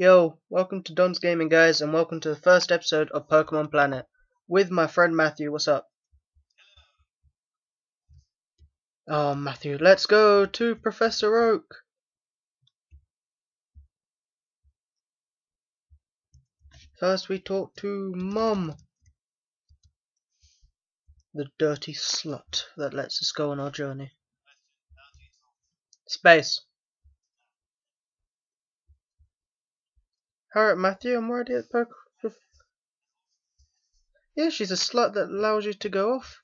Yo, welcome to Don's Gaming guys and welcome to the first episode of Pokemon Planet with my friend Matthew. What's up? Oh, Matthew, let's go to Professor Oak. First we talk to Mom. The dirty slut that lets us go on our journey. Space. Alright, Matthew, I'm already at Poke. Yeah, she's a slut that allows you to go off.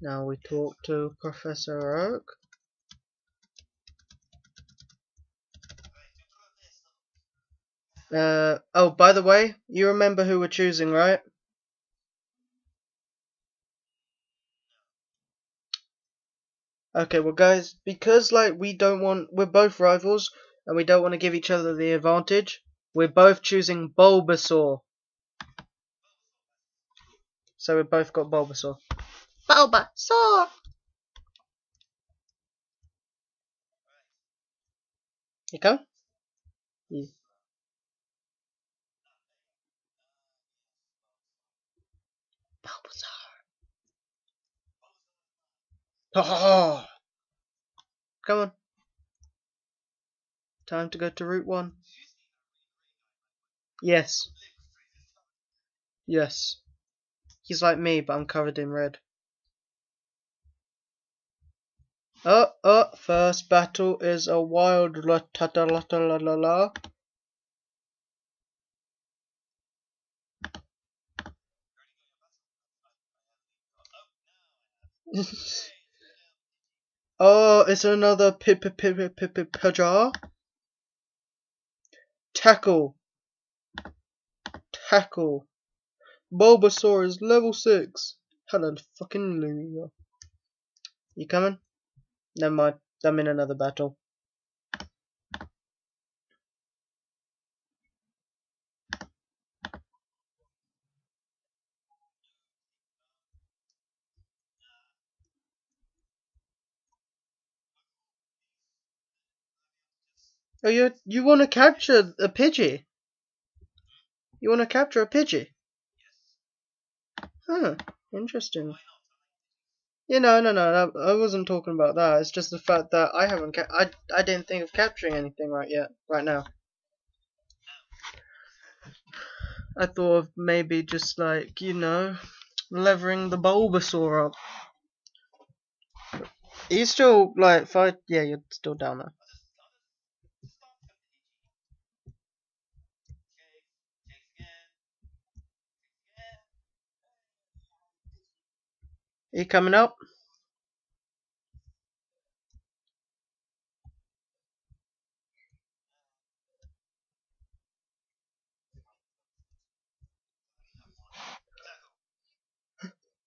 Now we talk to Professor Oak. Uh, oh, by the way, you remember who we're choosing, right? Okay, well guys, because like we don't want, we're both rivals, and we don't want to give each other the advantage, we're both choosing Bulbasaur. So we've both got Bulbasaur. Bulbasaur! You come? Yeah. Bulbasaur. Oh! Come on. Time to go to Route 1. Yes. Yes. He's like me, but I'm covered in red. Oh, oh, first battle is a wild la ta ta la ta la la la. oh, it's another pip pip pip pip pip pajar. Tackle. Tackle. Bulbasaur is level 6. Hello, fucking Lugia. You coming? Never mind. I'm in another battle. Oh, you you want to capture a Pidgey? You want to capture a Pidgey? Yes. Huh, interesting. Yeah, no, no, no, I wasn't talking about that. It's just the fact that I haven't, I, I didn't think of capturing anything right yet, right now. I thought of maybe just like, you know, levering the Bulbasaur up. Are you still, like, fight? Yeah, you're still down there. You coming up?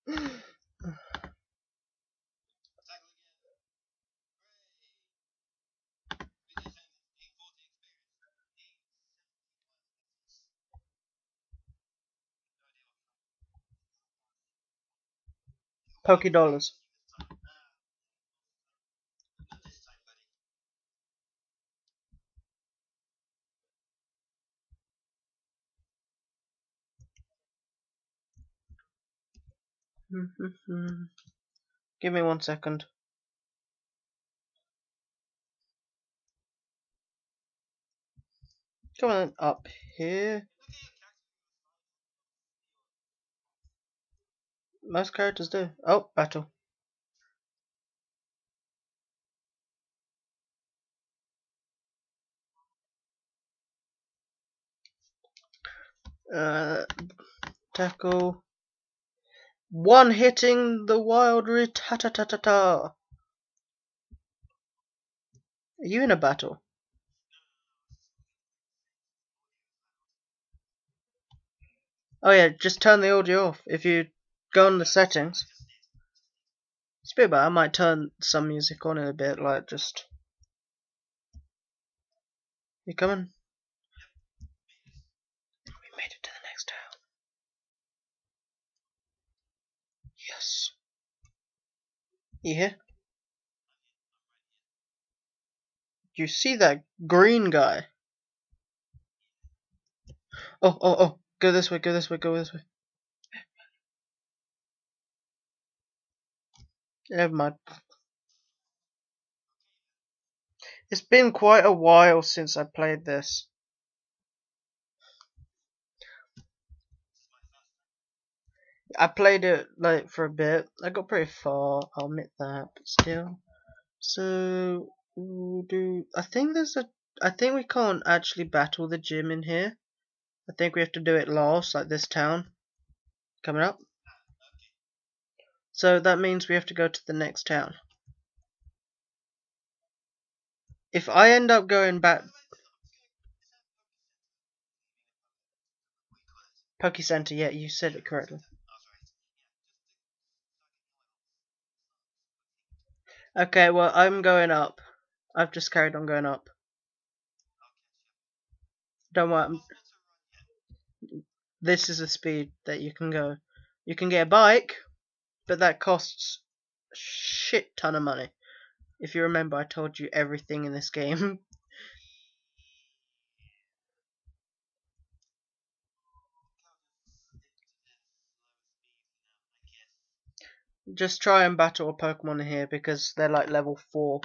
Poké dollars. Give me one second. Come on up here. Most characters do. Oh, battle. Uh, tackle. One hitting the wild Rattata. Are you in a battle? Oh yeah, just turn the audio off. If you go the settings. Speedbot, I might turn some music on in a bit, like just. You coming? We made it to the next town. Yes. You here? You see that green guy? Oh, oh, oh. Go this way, go this way, go this way. Never. It's been quite a while since I played this. I played it like for a bit. I got pretty far, I'll admit that, but still. So do I think there's a I think we can't actually battle the gym in here. I think we have to do it last, like this town. Coming up. So that means we have to go to the next town. If I end up going back Poke Center, yeah, you said it correctly. Okay, well, I'm going up. I've just carried on going up. Don't worry. This is the speed that you can go. You can get a bike, but that costs a shit ton of money. If you remember, I told you everything in this game. Just try and battle a Pokemon here because they're like level 4.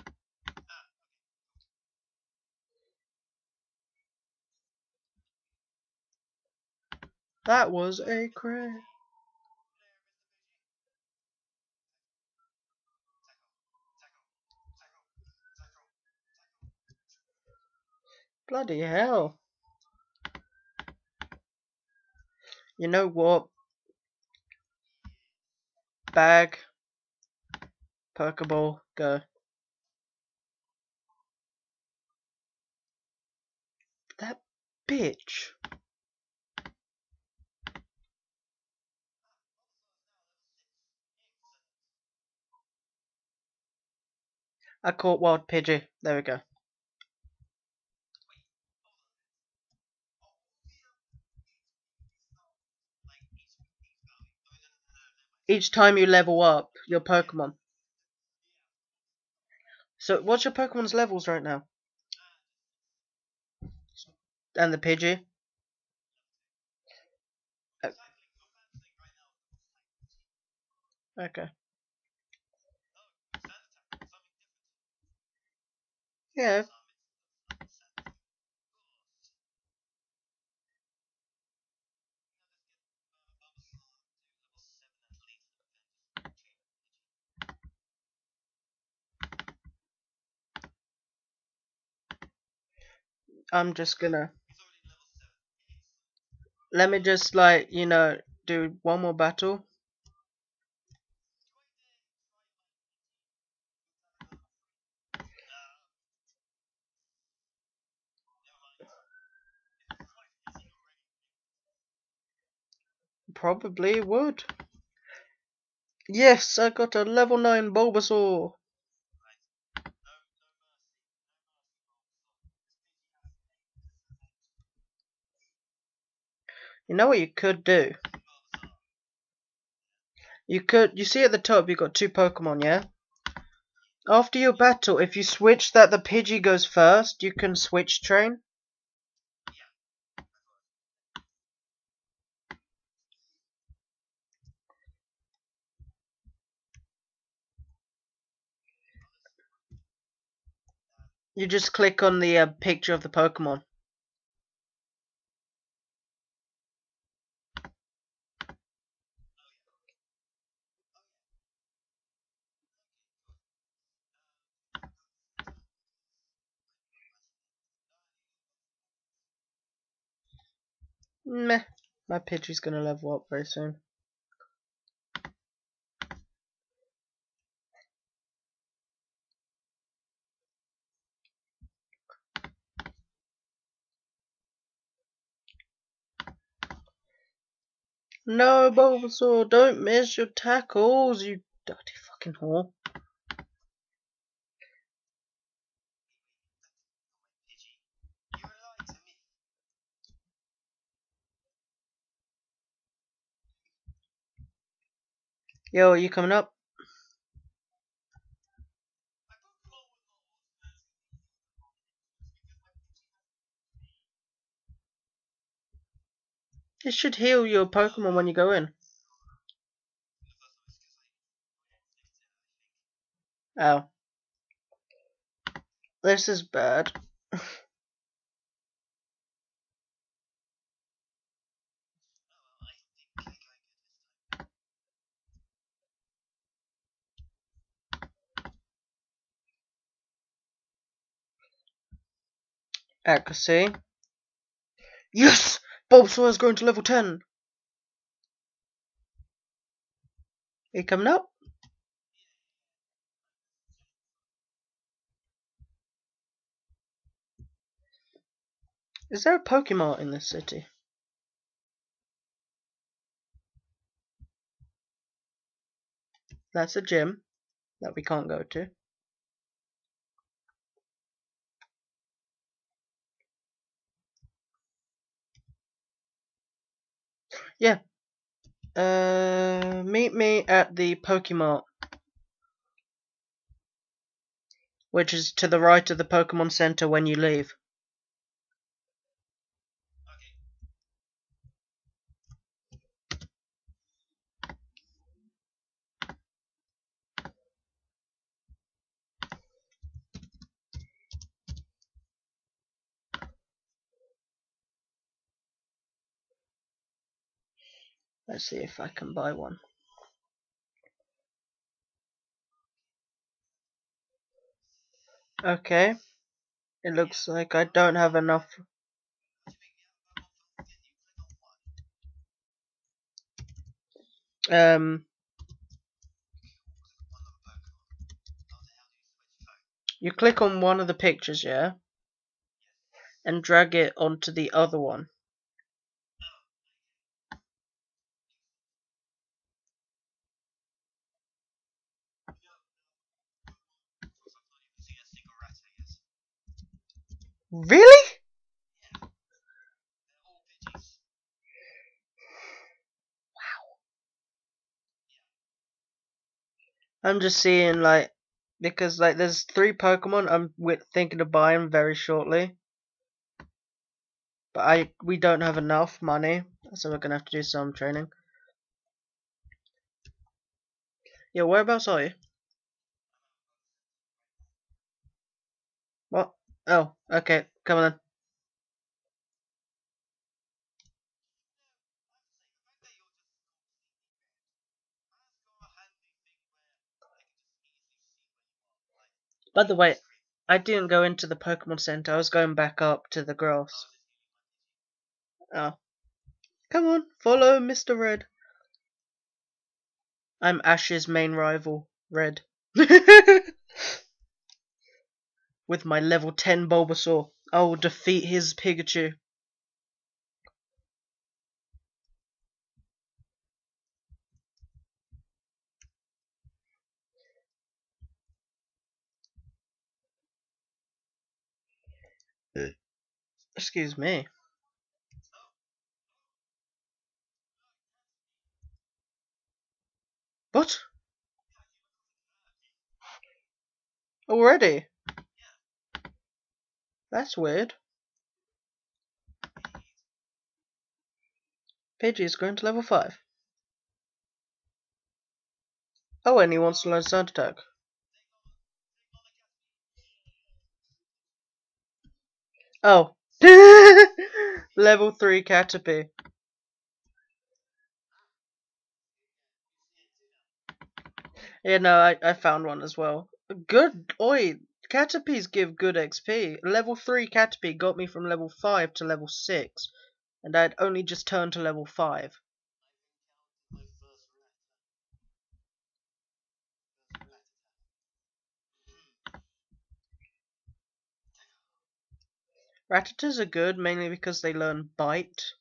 That was a crit. Bloody hell. You know what? Bag. Pokeball. Go. That bitch. I caught Wild Pidgey. There we go. Each time you level up your Pokemon. So, what's your Pokemon's levels right now? And the Pidgey? Okay. Yeah. I'm just gonna let me just like you know do one more battle. Probably would yes I got a level 9 Bulbasaur You know what you could do? You could, you see at the top you've got two Pokemon, yeah? After your battle, if you switch that the Pidgey goes first, you can switch train. You just click on the uh, picture of the Pokemon. Meh. My Pidgey's gonna level up very soon. No, Bulbasaur, don't miss your tackles, you dirty fucking whore. Yo, you coming up? It should heal your Pokemon when you go in. Oh. This is bad. Accuracy. Yes! Bulbasaur's going to level 10! Are coming up? Is there a Pokemon in this city? That's a gym that we can't go to. Yeah. Uh, meet me at the Pokemon, which is to the right of the Pokemon Center when you leave. Let's see if I can buy one. Okay. It looks like I don't have enough. Um. You click on one of the pictures, yeah? And drag it onto the other one. Really? Wow. I'm just seeing like because like there's three Pokemon I'm thinking of buying very shortly, but I we don't have enough money, so we're gonna have to do some training. Yeah, whereabouts are you? Oh, okay, come on. By the way, I didn't go into the Pokemon Center. I was going back up to the grass. Oh. Come on, follow Mr. Red. I'm Ash's main rival, Red. With my level 10 Bulbasaur, I will defeat his Pikachu. Excuse me. What? Already? That's weird. Pidgey is going to level 5. Oh, and he wants to learn Sand Attack. Oh. level 3 Caterpie. Yeah, no, I, I found one as well. Good. Oi, Caterpies give good XP. Level 3 Caterpie got me from level 5 to level 6. And I had only just turned to level 5. Rattatas are good mainly because they learn bite.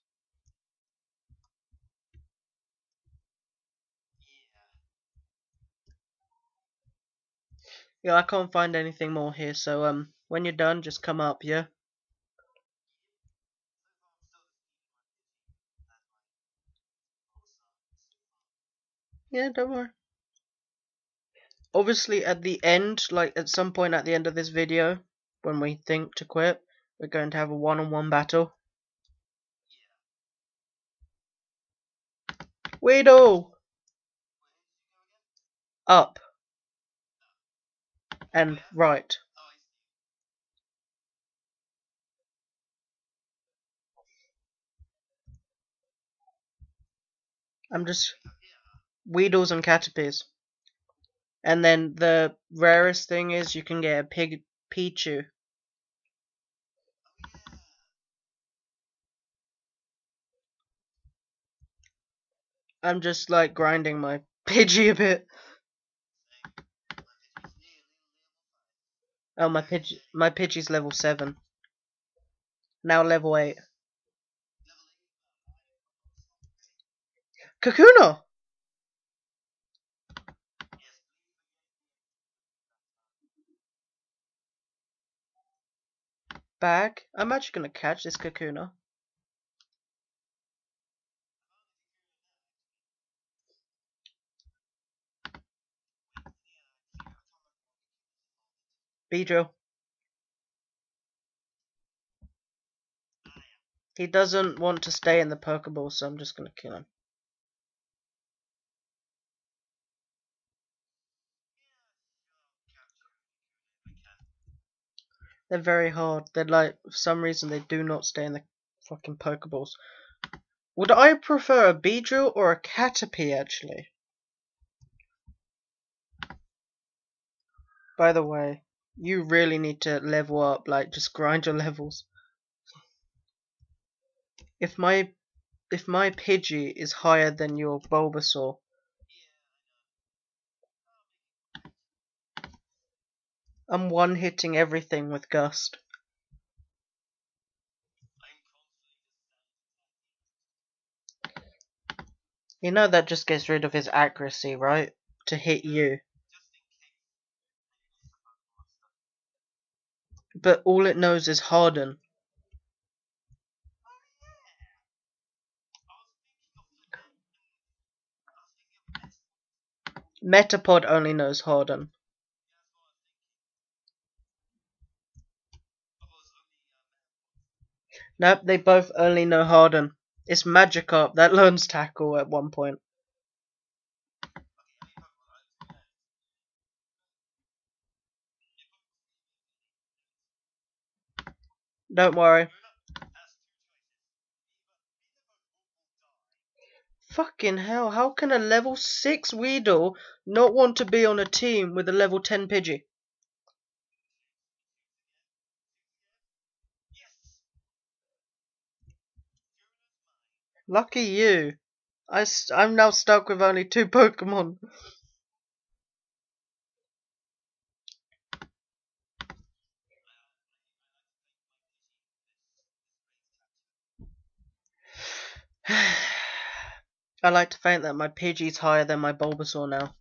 Yeah, I can't find anything more here, so um, when you're done, just come up, yeah? Yeah, don't worry. Obviously, at the end, like at some point at the end of this video, when we think to quit, we're going to have a one-on-one -on -one battle. Weedle! Up. And right. I'm just Weedles and Caterpies. And then the rarest thing is you can get a pig Pichu. I'm just like grinding my Pidgey a bit. Oh, my Pidgey, my Pidgey's level 7. Now level 8. Kakuna! Bag? I'm actually gonna catch this Kakuna. Beedrill. He doesn't want to stay in the Pokeball, so I'm just gonna kill him. They're very hard. They're like, for some reason, they do not stay in the fucking Pokeballs. Would I prefer a Beedrill or a Caterpie, actually? By the way, you really need to level up, like, just grind your levels. If my if my Pidgey is higher than your Bulbasaur, I'm one hitting everything with Gust. You know that just gets rid of his accuracy, right? To hit you. But all it knows is Harden. Metapod only knows Harden. Nope, they both only know Harden. It's Magikarp that learns Tackle at one point. Don't worry. Fucking hell, how can a level 6 Weedle not want to be on a team with a level 10 Pidgey? Lucky you. I I'm now stuck with only two Pokemon. I like to think that my Pidgey's higher than my Bulbasaur now.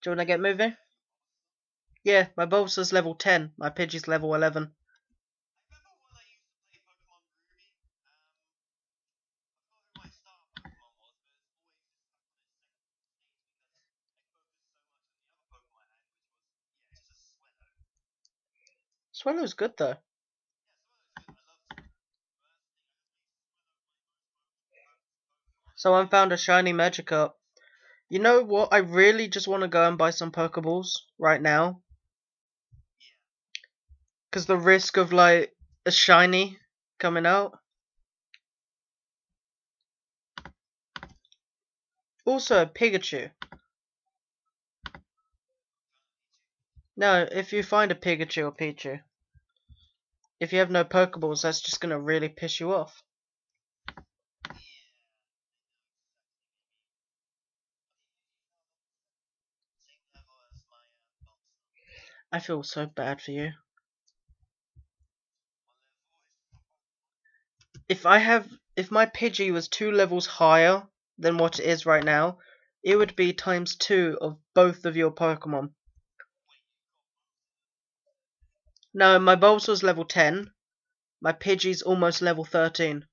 Do you want to get moving? Yeah, my Bulbasaur's level 10, my Pidgey's level 11. Swallow's good though. Someone found a shiny Magikarp. You know what? I really just want to go and buy some Pokeballs right now. Because the risk of like a shiny coming out. Also, a Pikachu. No, if you find a Pikachu or Pichu. If you have no Pokeballs, that's just going to really piss you off. I feel so bad for you. If I have, if my Pidgey was two levels higher than what it is right now, it would be times two of both of your Pokemon. No, my Bulbasaur's level 10. My Pidgey's almost level 13.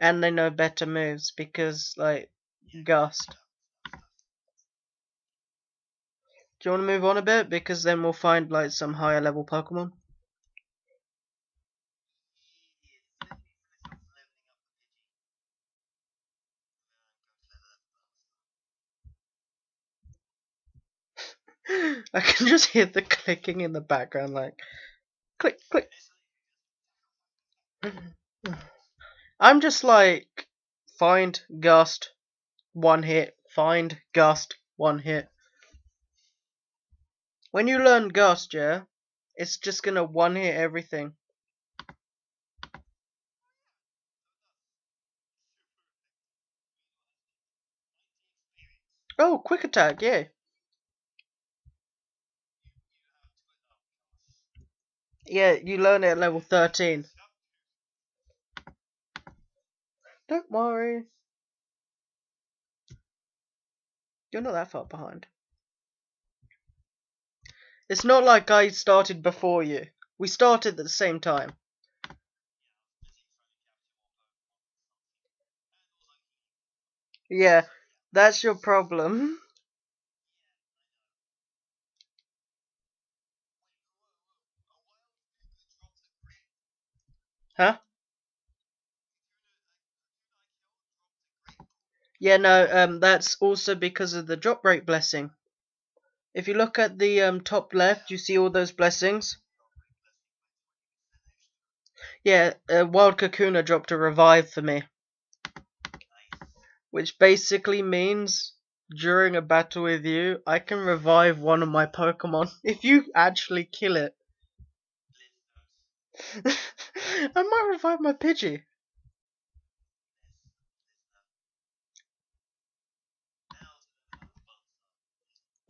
And they know better moves because like Gust. Do you want to move on a bit because then we'll find like some higher level Pokemon? I can just hear the clicking in the background, like click, click. Mm-hmm. I'm just like find gust, one hit, find gust, one hit. When you learn gust, yeah, it's just gonna one hit everything. Oh, quick attack, yeah. Yeah, you learn it at level 13. Don't worry. You're not that far behind. It's not like I started before you. We started at the same time. Yeah, that's your problem. Huh? Yeah, no, um, that's also because of the drop rate blessing. If you look at the um, top left, you see all those blessings. Yeah, uh, Wild Kakuna dropped a revive for me. Which basically means during a battle with you, I can revive one of my Pokemon if you actually kill it. I might revive my Pidgey.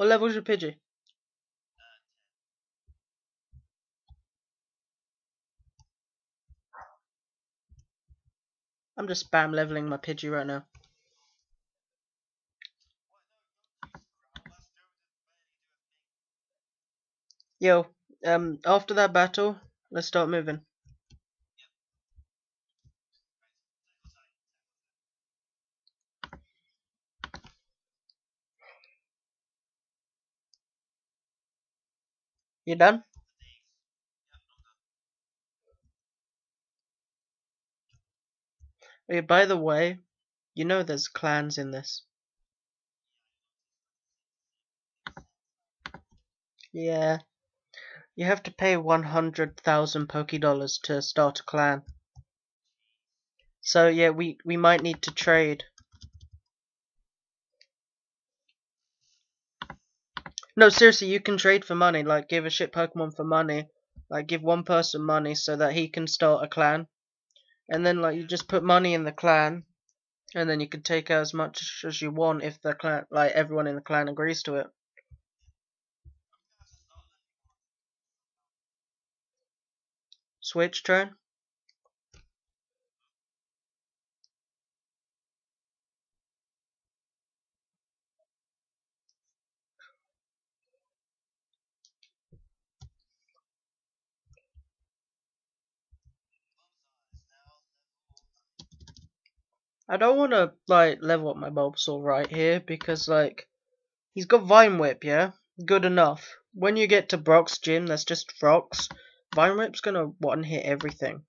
What level's your Pidgey? I'm just spam leveling my Pidgey right now. Yo, um, after that battle, let's start moving. You done? Hey, by the way, you know there's clans in this. Yeah. You have to pay 100,000 Poké Dollars to start a clan. So yeah, we, we might need to trade. No, seriously, you can trade for money. Like, give a shit Pokemon for money. Like, give one person money so that he can start a clan. And then, like, you just put money in the clan. And then you can take as much as you want if the clan, like, everyone in the clan agrees to it. Switch turn. I don't want to like level up my Bulbasaur right here because like he's got Vine Whip, yeah, good enough. When you get to Brock's gym, that's just Brock's. Vine Whip's gonna one hit everything.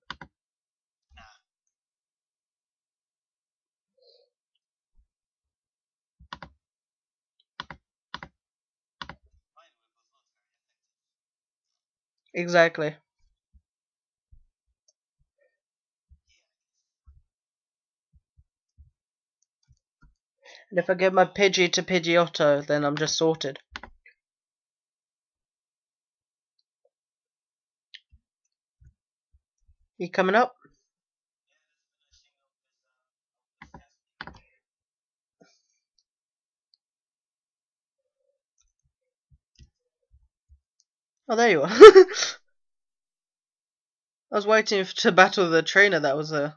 Exactly. And if I get my Pidgey to Pidgeotto, then I'm just sorted. You coming up? Oh, there you are. I was waiting to battle the trainer that was there.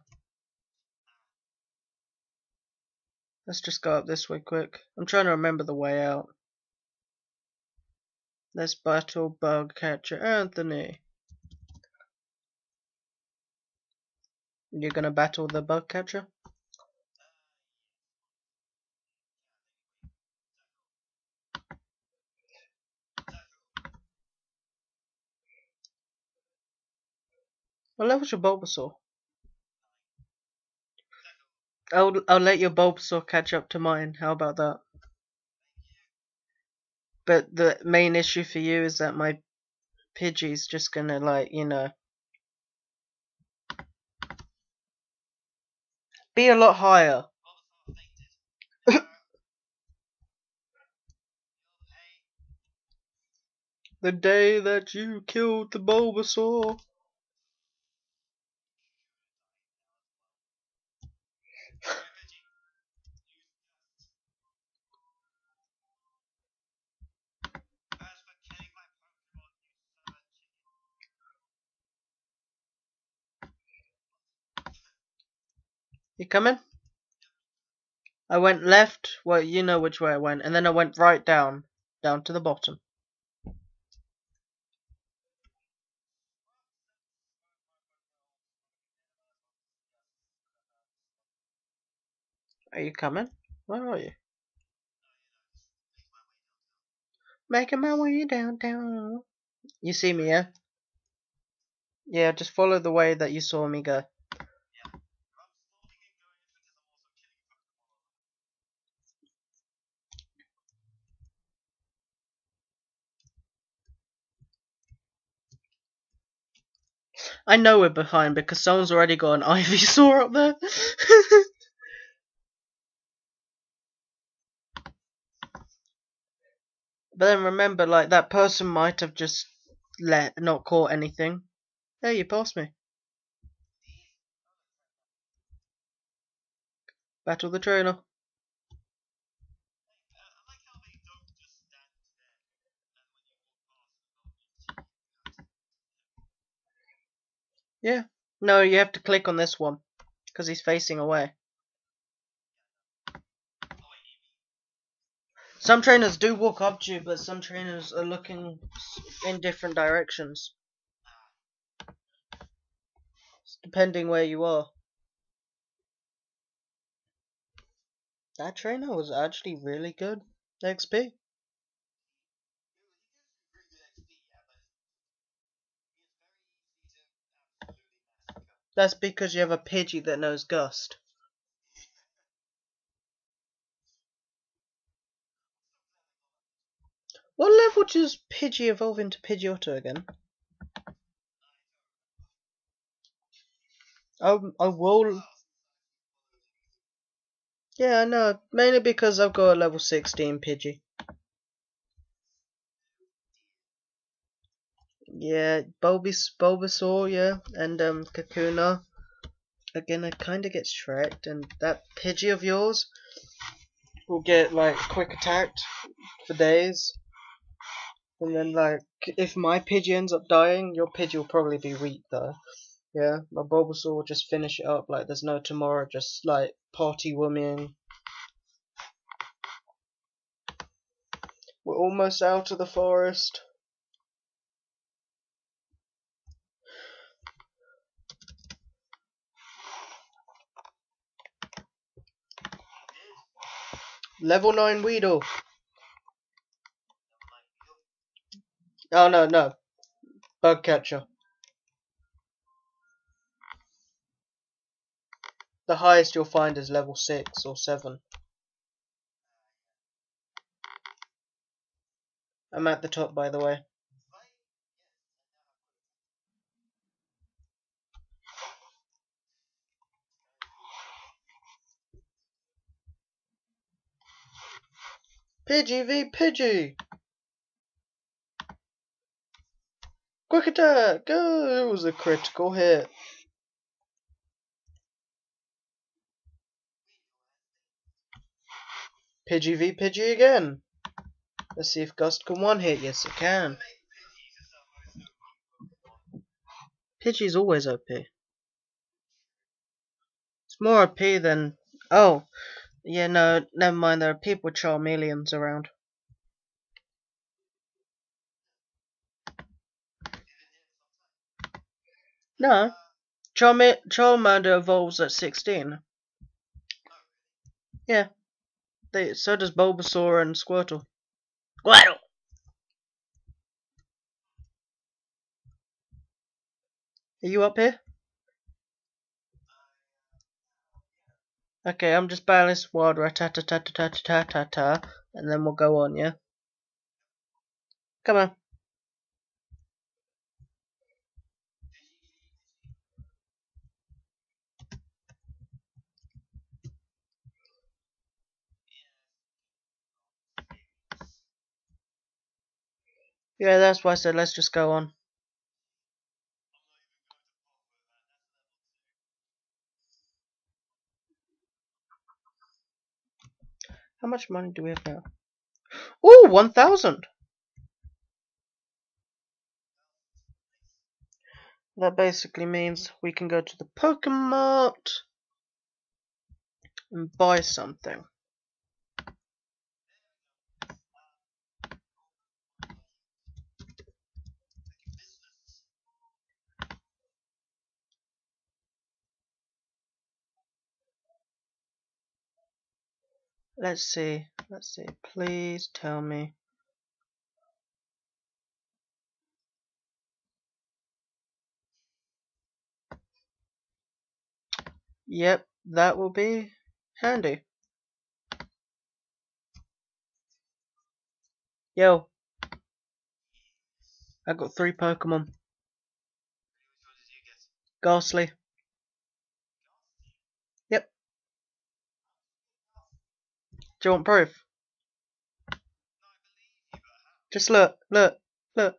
Let's just go up this way quick. I'm trying to remember the way out. Let's battle Bug Catcher Anthony. You're gonna battle the bug catcher? What level's your Bulbasaur? I'll I'll let your Bulbasaur catch up to mine. How about that? But the main issue for you is that my Pidgey's just gonna like, you know, be a lot higher. the day that you killed the Bulbasaur. You coming? I went left, well, you know which way I went, and then I went right down, down to the bottom. Are you coming? Where are you? Making my way downtown. You see me, yeah? Yeah, just follow the way that you saw me go. I know we're behind because someone's already got an Ivysaur up there. but then remember, like, that person might have just let not caught anything. Hey, you passed me. Battle the trainer. Yeah. No, you have to click on this one. Because he's facing away. Some trainers do walk up to you, but some trainers are looking in different directions. Depending where you are. That trainer was actually really good. XP. That's because you have a Pidgey that knows Gust. What level does Pidgey evolve into Pidgeotto again? I, I will... Yeah, I know. Mainly because I've got a level 16 Pidgey. Yeah, Bulbis, Bulbasaur, yeah, and um, Kakuna. Again, it kind of gets Shrek, and that Pidgey of yours will get like quick attacked for days. And then like, if my Pidgey ends up dying, your Pidgey will probably be weak though. Yeah, my Bulbasaur will just finish it up like there's no tomorrow, just like party woman. We're almost out of the forest. Level 9 Weedle. Oh no, no. Bug catcher. The highest you'll find is level 6 or 7. I'm at the top by the way. Pidgey v Pidgey! Quick attack! Go! It was a critical hit. Pidgey v Pidgey again. Let's see if Gust can one hit. Yes, it can. Pidgey's always OP. It's more OP than... Oh, yeah, no, never mind. There are people Charmeleons around. No, Charma Charmander evolves at 16. Yeah. They, so does Bulbasaur and Squirtle. Squirtle! Are you up here? Okay, I'm just battling this wild rat ta ta ta ta ta ta ta ta and then we'll go on, yeah? Come on. Yeah, that's why I said let's just go on. How much money do we have now? Ooh, 1,000! That basically means we can go to the Pokemart and buy something. Let's see. Let's see. Please tell me. Yep, that will be handy. Yo. I got three Pokemon. Gastly. Do you want proof? Just look, look, look.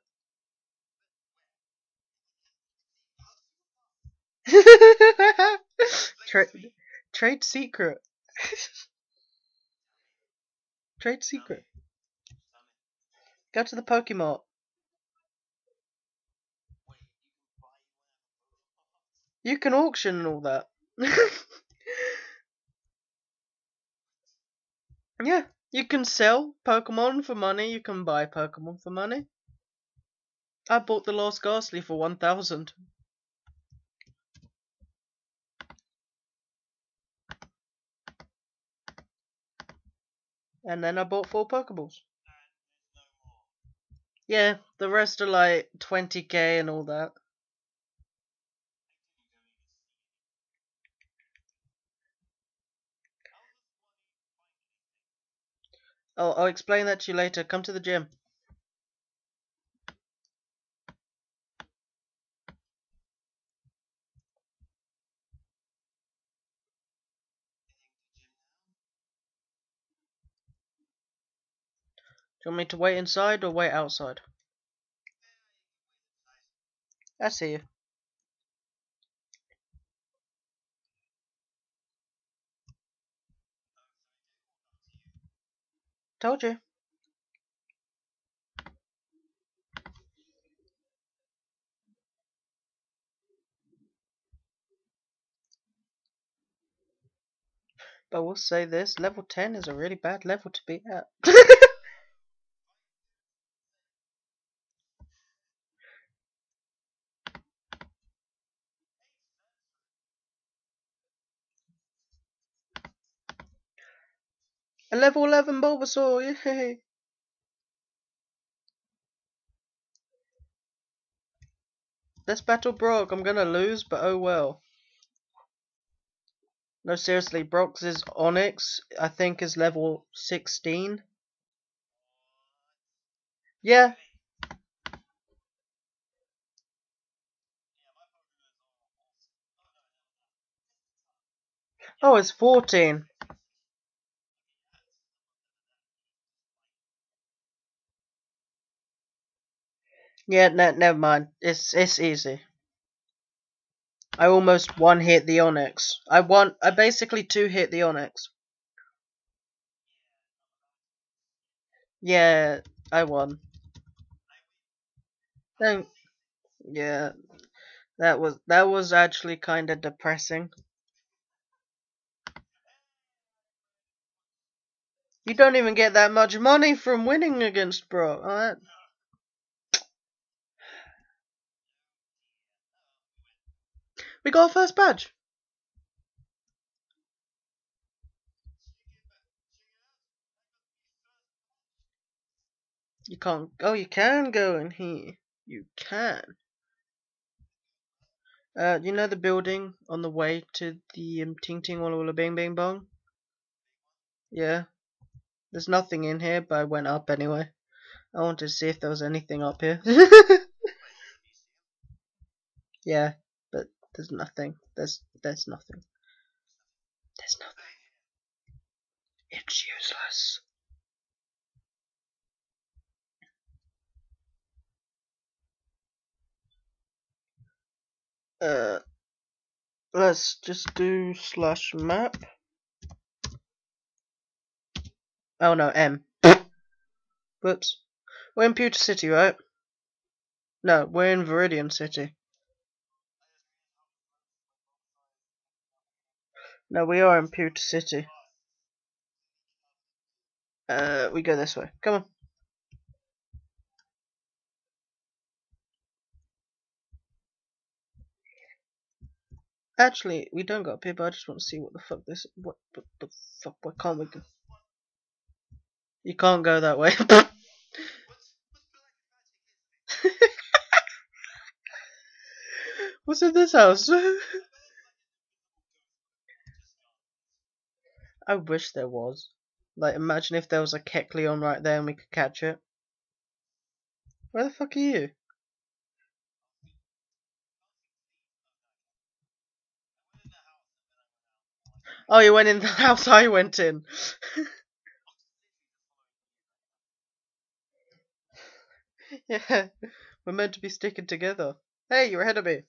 trade, trade secret. trade secret. Go to the Pokemon. You can auction and all that. Yeah, you can sell Pokemon for money, you can buy Pokemon for money. I bought the Lost Gastly for 1000. And then I bought four Pokeballs. Yeah, the rest are like 20k and all that. I'll, I'll explain that to you later. Come to the gym. Do you want me to wait inside or wait outside? I see you. Told you. But we'll say this, level 10 is a really bad level to be at. level 11 Bulbasaur, yay! Let's battle Brock, I'm gonna lose, but oh well. No, seriously, Brock's is Onix, I think, is level 16. Yeah. Oh, it's 14. Yeah, no, never mind. It's it's easy. I almost one hit the Onix. I won. I basically two hit the Onix. Yeah, I won. Thank. Yeah, that was that was actually kind of depressing. You don't even get that much money from winning against Brock. Oh, We got our first badge. You can't. Oh, you can go in here. You can. Uh, you know the building on the way to the um, Ting Ting Walla Walla Bing Bing Bong? Yeah. There's nothing in here, but I went up anyway. I wanted to see if there was anything up here. yeah, there's nothing. There's there's nothing. There's nothing. It's useless. Uh, let's just do slash map. Oh no, M. Whoops. We're in Pewter City, right? No, we're in Viridian City. No, we are in Pewter City. Uh, we go this way. Come on. Actually, we don't go up here, but I just want to see what the fuck this. What, what the fuck? Why can't we go? You can't go that way. What's in this house? I wish there was. Like, imagine if there was a Kecleon right there and we could catch it. Where the fuck are you? Oh, you went in the house I went in. yeah, we're meant to be sticking together. Hey, you're ahead of me.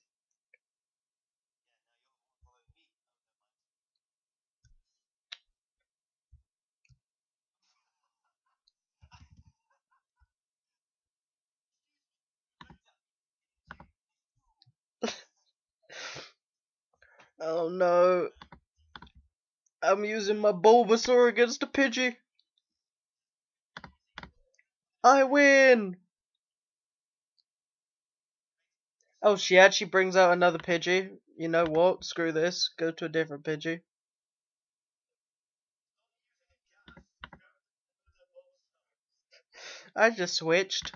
Oh no. I'm using my Bulbasaur against a Pidgey. I win! Oh, she actually brings out another Pidgey. You know what? Screw this. Go to a different Pidgey. I just switched.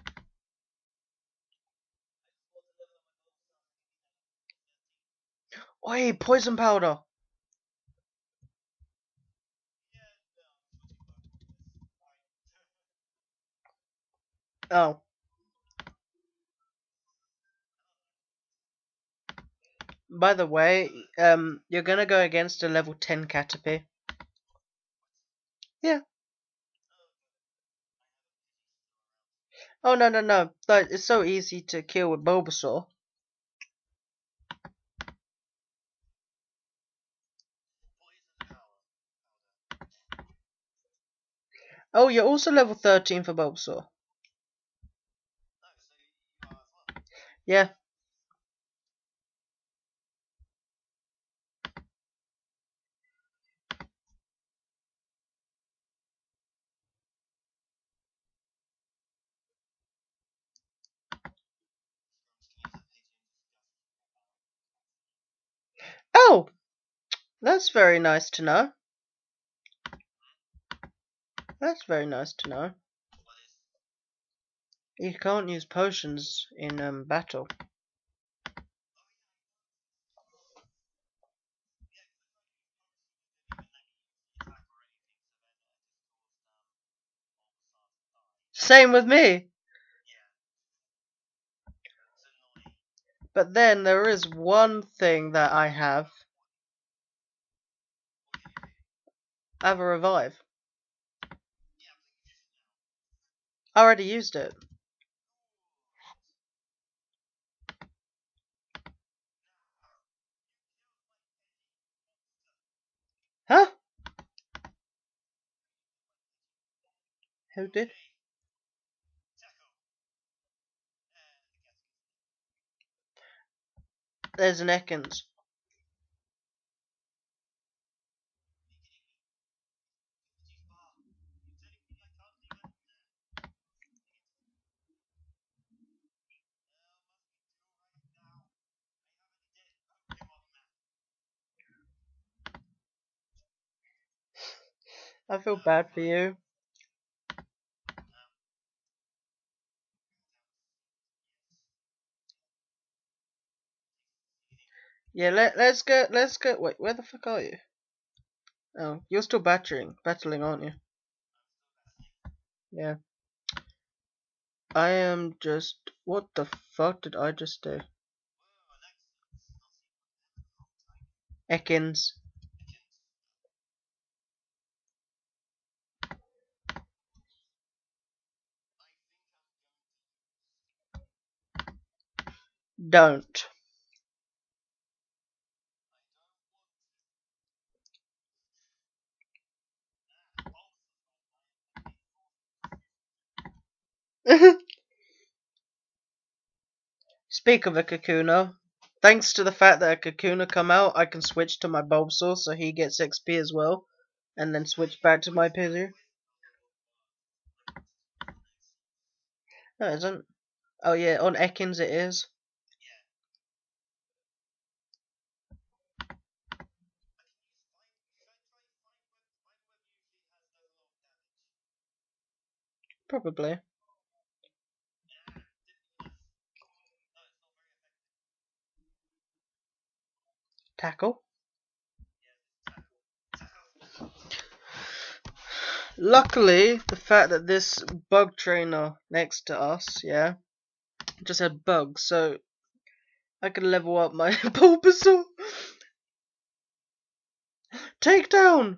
Oi, poison powder! Oh. By the way, um, you're gonna go against a level 10 Caterpie. Yeah. Oh, no, no, no. It's so easy to kill with Bulbasaur. Oh, you're also level 13 for Bulbasaur. Yeah. Oh! That's very nice to know. That's very nice to know. You can't use potions in um, battle. Same with me. But then there is one thing that I have. I have a revive. I already used it. Huh? Who did? There's an Ekans. I feel bad for you. Yeah, let let's go. Let's go. Wait, where the fuck are you? Oh, you're still battering, battling, aren't you? Yeah. I am just. What the fuck did I just do? Ekans. Don't. Speak of a Kakuna, thanks to the fact that a Kakuna come out, I can switch to my Bulbasaur so he gets XP as well, and then switch back to my Pidgey. No, it isn't. Oh yeah, on Ekans it is. Probably. Tackle. Luckily, the fact that this bug trainer next to us, yeah, just had bugs, so I could level up my Bulbasaur. Takedown!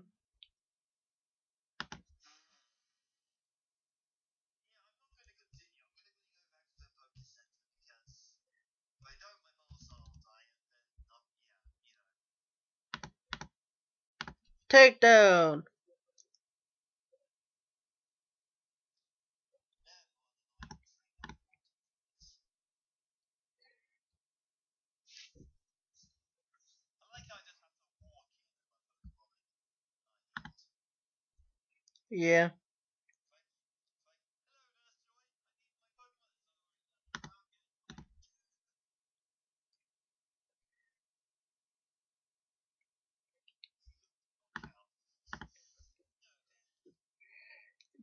Takedown! Yeah.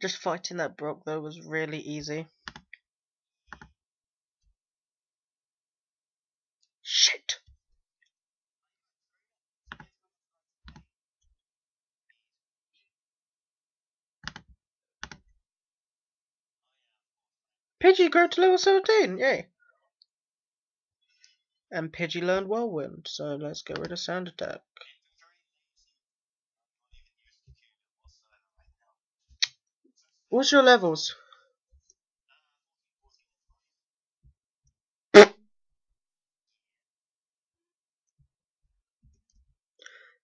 Just fighting that Brock though was really easy. Shit! Pidgey grew to level 17, yay! And Pidgey learned Whirlwind, so let's get rid of Sand Attack. What's your levels?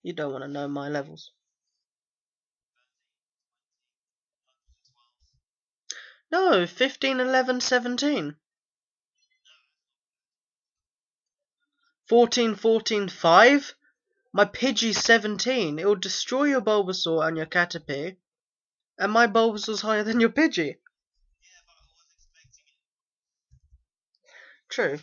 You don't want to know my levels. No, 15, 11, 17. 14, 14, 5? My Pidgey's 17. It will destroy your Bulbasaur and your Caterpie. And my Bulbasaur's higher than your Pidgey. True.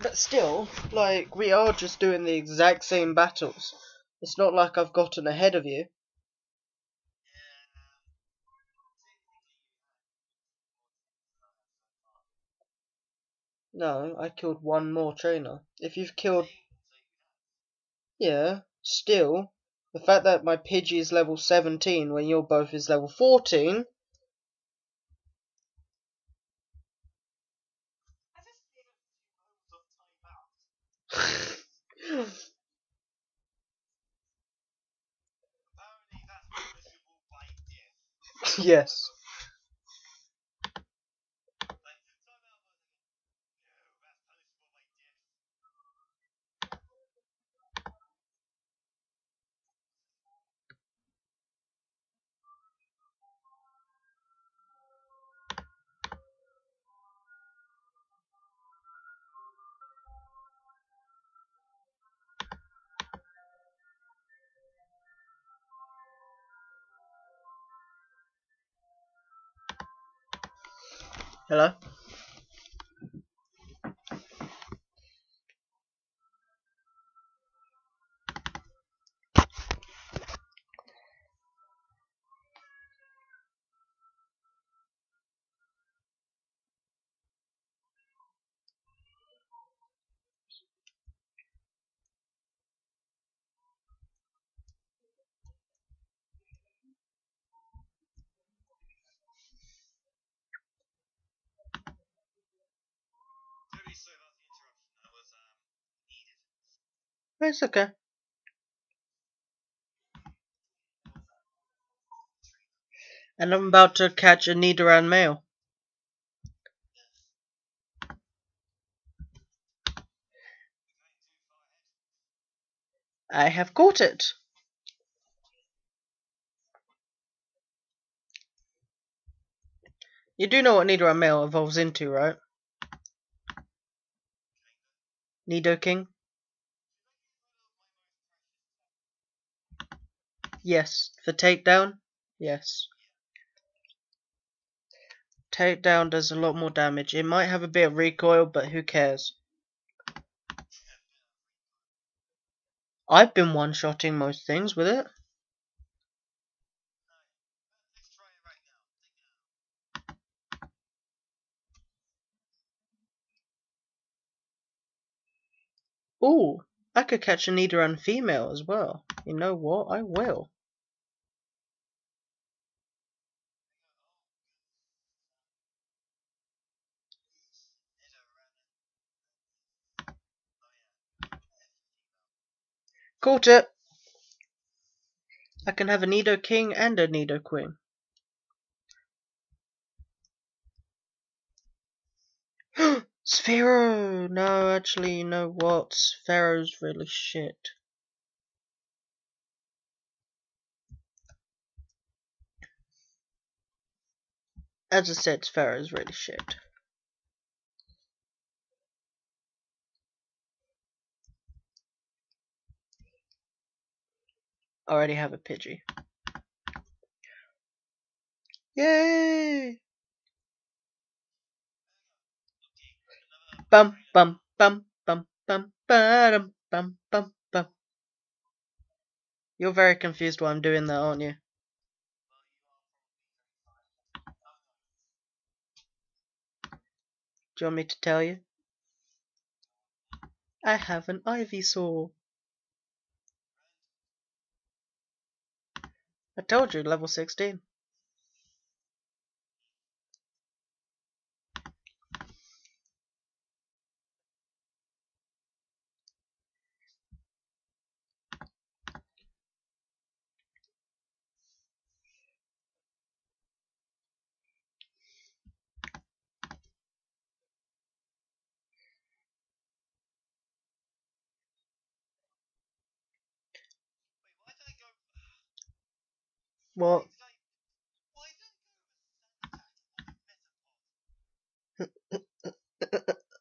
But still, like, we are just doing the exact same battles. It's not like I've gotten ahead of you. No, I killed one more trainer. If you've killed... Yeah, still, the fact that my Pidgey is level 17 when your both is level 14... yes. Hello? It's okay. And I'm about to catch a Nidoran male. I have caught it. You do know what Nidoran male evolves into, right? Nidoking? Yes. For takedown? Yes. Takedown does a lot more damage. It might have a bit of recoil, but who cares? I've been one-shotting most things with it. Ooh, I could catch a Nidoran female as well. You know what? I will. Caught it! I can have a Nidoking and a Nidoqueen. Spearow! No, actually, you know what? Spearow's really shit. As I said, Spearow's really shit. Already have a Pidgey. Yay! Bum bum bum bum bum bum bum bum bum. You're very confused why I'm doing that, aren't you? Do you want me to tell you? I have an Ivysaur. I told you, level 16. Well,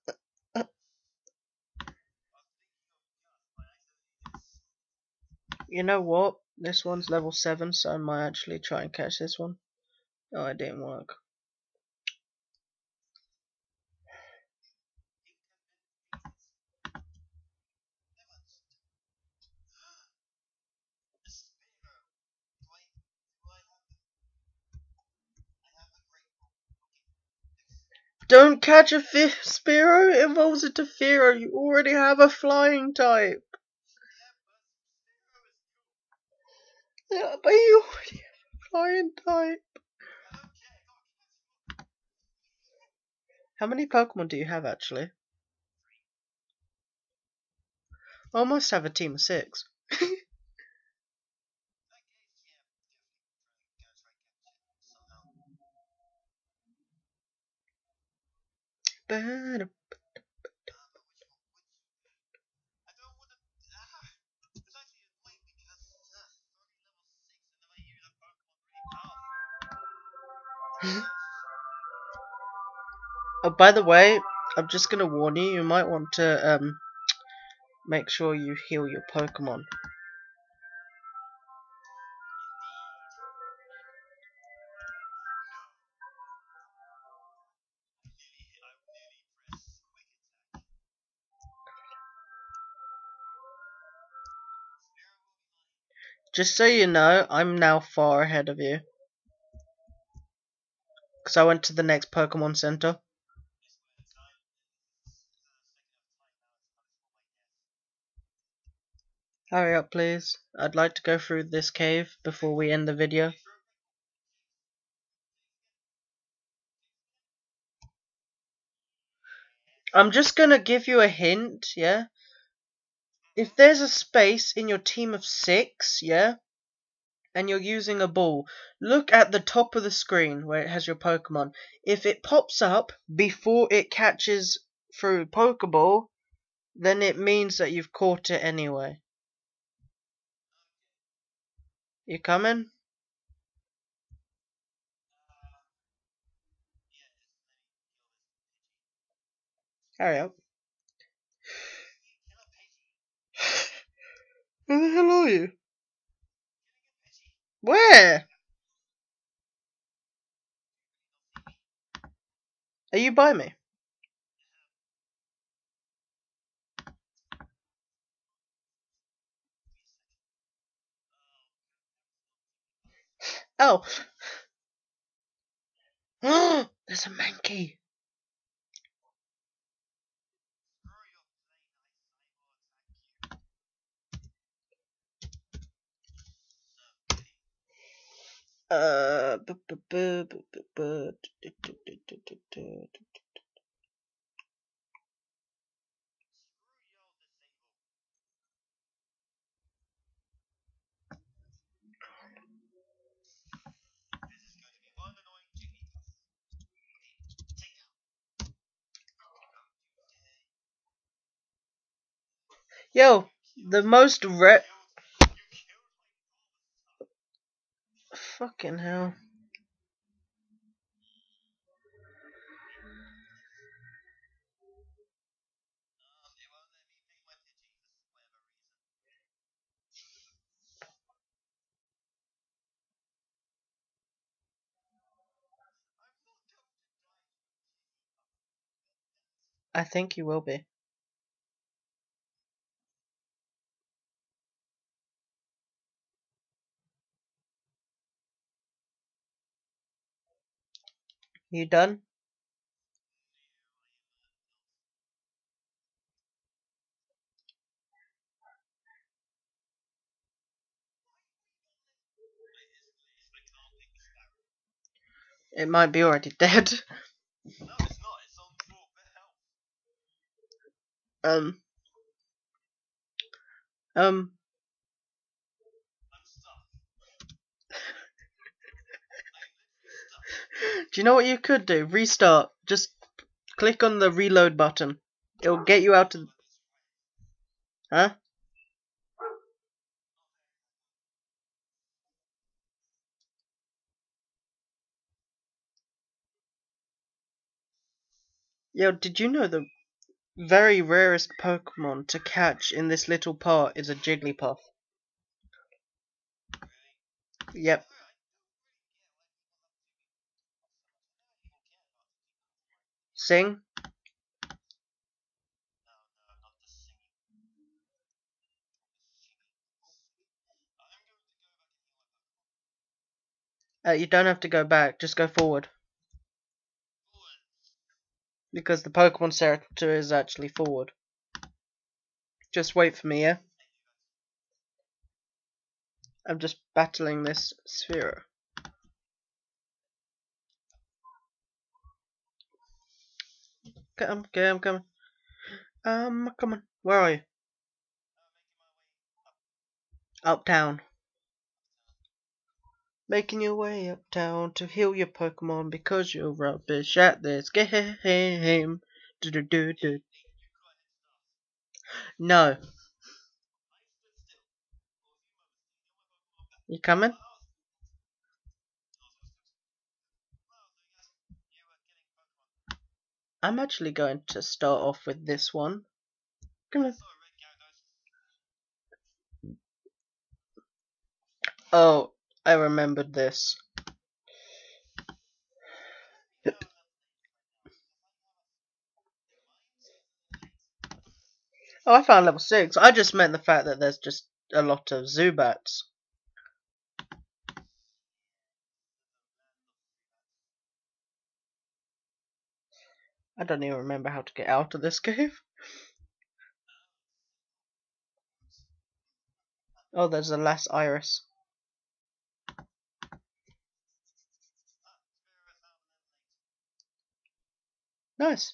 you know what? This one's level 7, so I might actually try and catch this one. Oh, it didn't work. Don't catch a fish, Spearow. It evolves into. You already have a flying type. Yeah, but you already have a flying type. How many Pokemon do you have actually? I almost have a team of six. oh, by the way, I'm just gonna warn you. You might want to um make sure you heal your Pokemon. Just so you know, I'm now far ahead of you. Because I went to the next Pokemon Center. Hurry up, please. I'd like to go through this cave before we end the video. I'm just gonna give you a hint, yeah? If there's a space in your team of six, yeah, and you're using a ball, look at the top of the screen where it has your Pokemon. If it pops up before it catches through Pokeball, then it means that you've caught it anyway. You coming? Hurry up. Where the hell are you? Where? Are you by me? Oh. There's a Mankey. Yo, the most re- Fucking hell. I think you will be. You done? It might be already dead. Um. Um. Do you know what you could do? Restart. Just click on the reload button. It'll get you out of. Huh? Yo, did you know the very rarest Pokemon to catch in this little part is a Jigglypuff? Yep. Sing? Uh, you don't have to go back, just go forward. Because the Pokemon Center is actually forward. Just wait for me, yeah? I'm just battling this sphere. Okay, I'm, okay, I'm coming. Um, come on. Where are you? Uptown. Making your way uptown to heal your Pokemon because you're rubbish at this game. Do do do do. No. You coming? I'm actually going to start off with this one. Come on. Oh, I remembered this. Oh, I found level 6. I just meant the fact that there's just a lot of Zubats. I don't even remember how to get out of this cave. Oh, there's the last iris. Nice.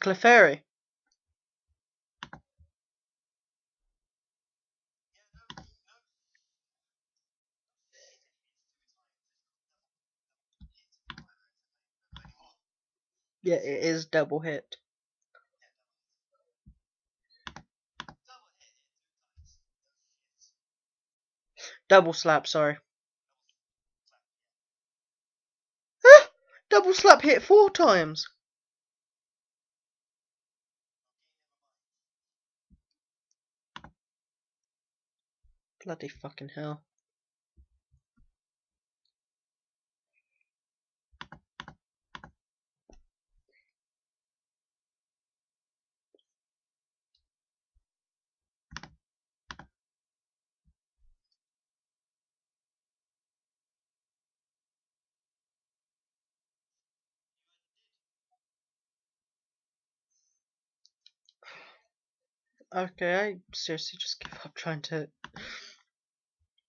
Clefairy. Yeah, it is double hit. Double slap, sorry. Ah! Double slap hit four times. Bloody fucking hell. Okay, I seriously just give up trying to.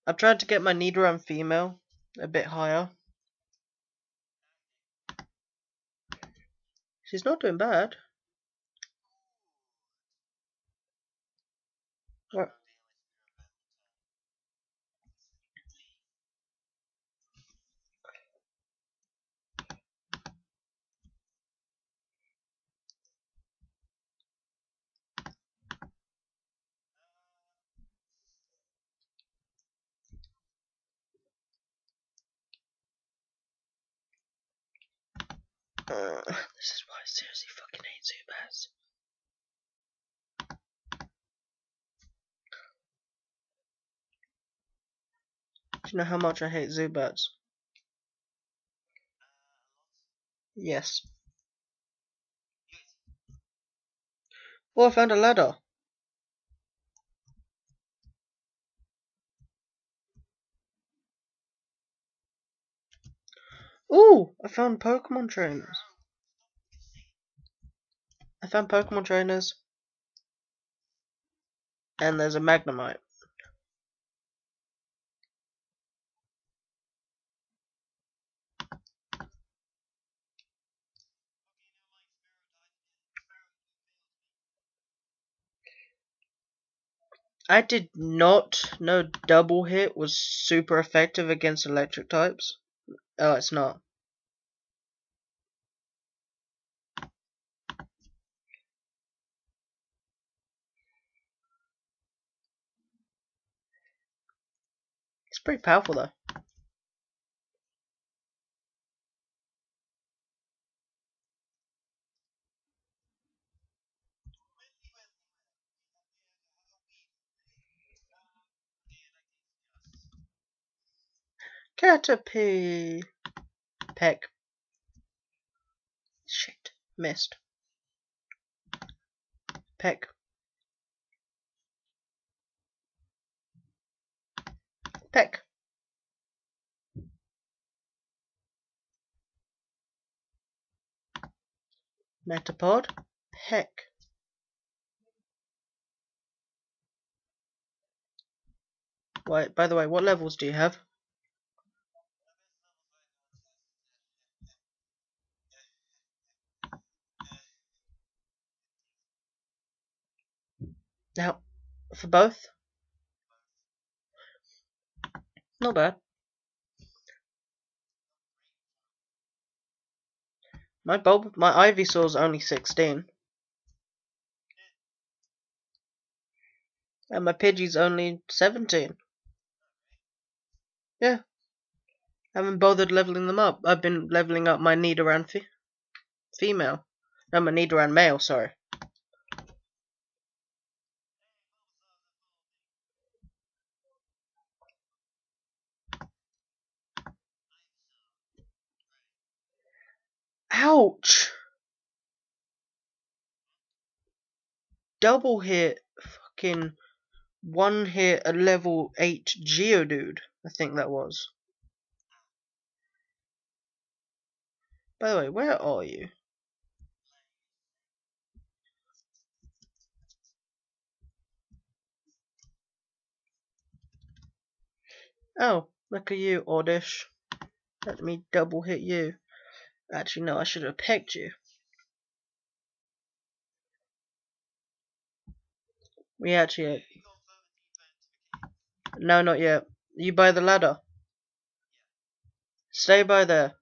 I'm trying to get my Nidoran female a bit higher. She's not doing bad. Uh, this is why I seriously fucking hate Zubats. Do you know how much I hate Zubats? Yes. Well, I found a ladder. Oh, I found Pokemon trainers. I found Pokemon trainers. And there's a Magnemite. I did not know double hit was super effective against electric types. Oh, it's not. It's pretty powerful though. Caterpie. Peck. Shit. Missed. Peck. Peck. Metapod. Peck. Wait, by the way, what levels do you have? Now, for both? Not bad. My bulb, my Ivysaur's only 16. And my Pidgey's only 17. Yeah. I haven't bothered leveling them up. I've been leveling up my Nidoran fe female. No, my Nidoran male, sorry. Ouch! Double hit, fucking one hit a level 8 Geodude, I think that was. By the way, where are you? Oh, look at you, Oddish. Let me double hit you. Actually, no, I should have picked you. We actually. No, not yet. You by the ladder. Stay by there.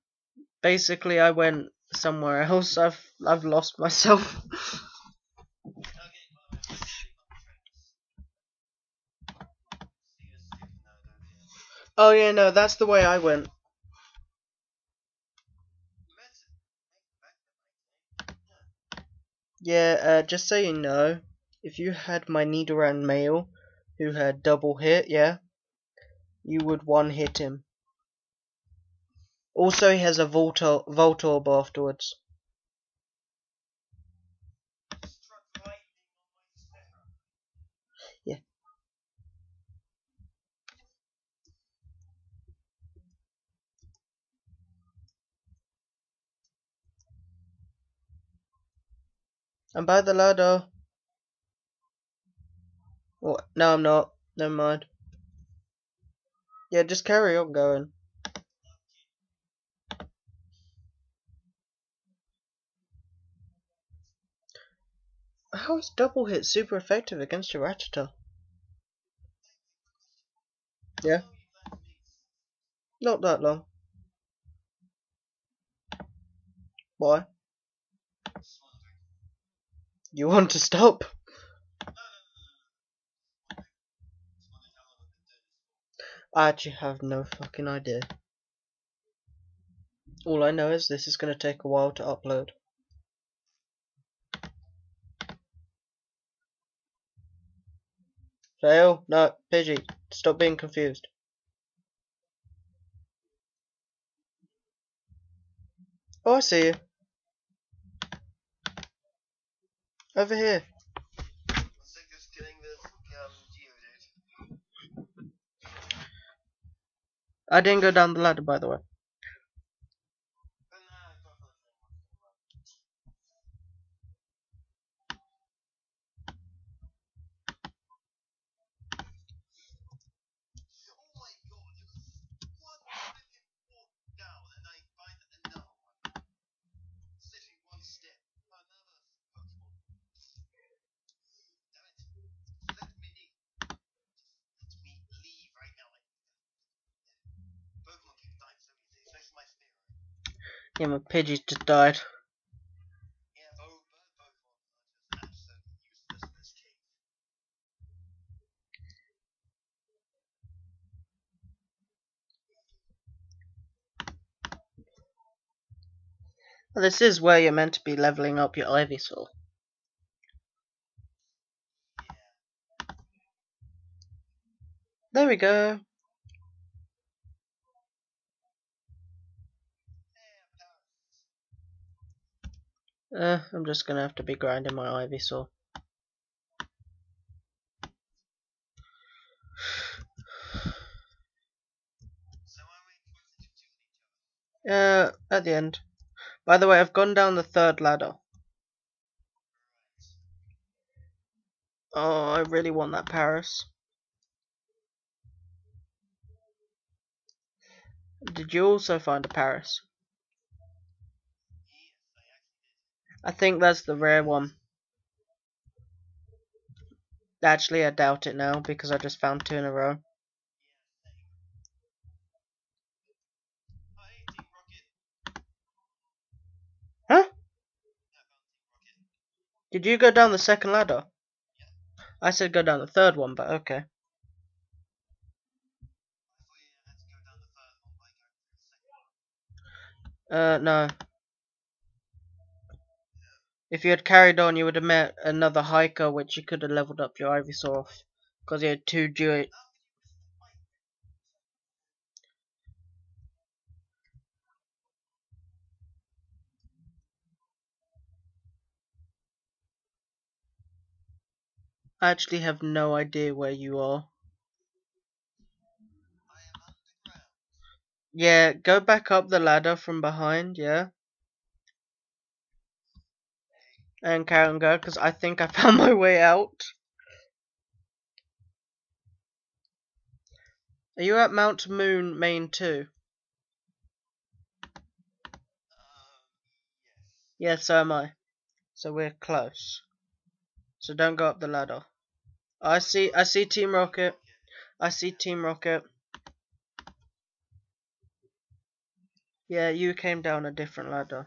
Basically, I went somewhere else. I've I've lost myself. oh yeah, no, that's the way I went. Yeah, uh, just so you know, if you had my Nidoran male who had double hit, yeah, you would one hit him. Also, he has a Voltor Voltorb afterwards. I'm by the ladder. What? No, I'm not. Never mind. Yeah, just carry on going. How is double hit super effective against a Rattata? Yeah. Not that long. Why? You want to stop? I actually have no fucking idea. All I know is this is going to take a while to upload. Fail? No, Pidgey, stop being confused. Oh, I see you. Over here. I didn't go down the ladder, by the way. Yeah, my Pidgey just died. Well, this is where you're meant to be leveling up your Ivysaur. There we go. Uh, I'm just gonna have to be grinding my Ivysaur. Uh, at the end. By the way, I've gone down the third ladder. Oh, I really want that Paras. Did you also find a Paras? I think that's the rare one. Actually, I doubt it now because I just found two in a row. Huh? Did you go down the second ladder? I said go down the third one, but okay. Uh, no. If you had carried on, you would have met another hiker, which you could have leveled up your Ivysaur off. Because you had two duet. I actually have no idea where you are. Yeah, go back up the ladder from behind, yeah? And carry on go because I think I found my way out. Are you at Mount Moon Main too? Uh, yes, so am I. So we're close. So don't go up the ladder. I see. I see Team Rocket. I see Team Rocket. Yeah, you came down a different ladder.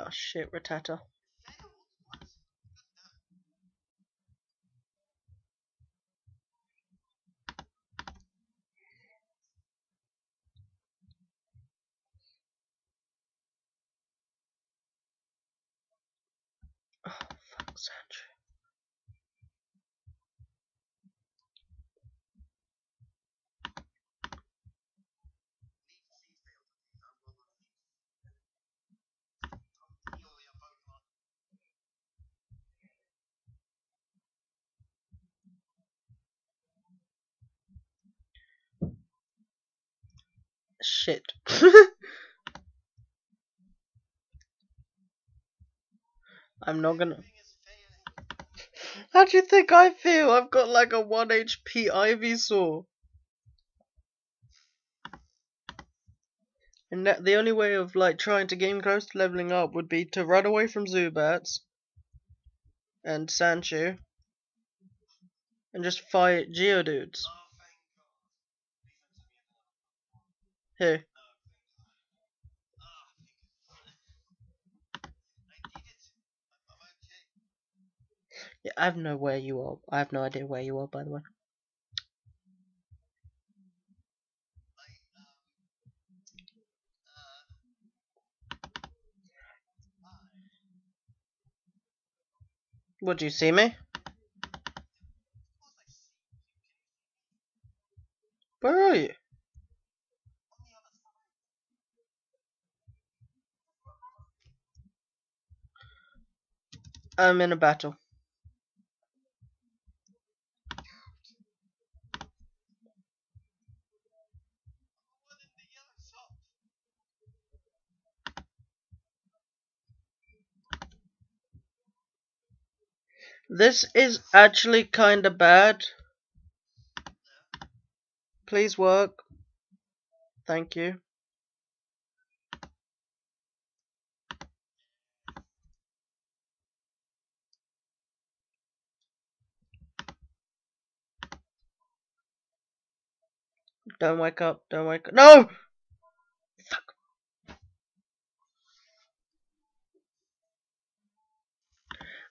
Oh shit, Rattata. Oh, fuck, Sandshrew. Shit. I'm not gonna. How do you think I feel? I've got like a 1 HP Ivysaur. And that, the only way of like trying to gain close to leveling up would be to run away from Zubats and Sandshrew and just fight Geodudes. Yeah, I have no where you are. I have no idea where you are, by the way. Would you see me? Where are you? I'm in a battle. This is actually kinda bad. Please work. Thank you. Don't wake up, don't wake up. No! Fuck.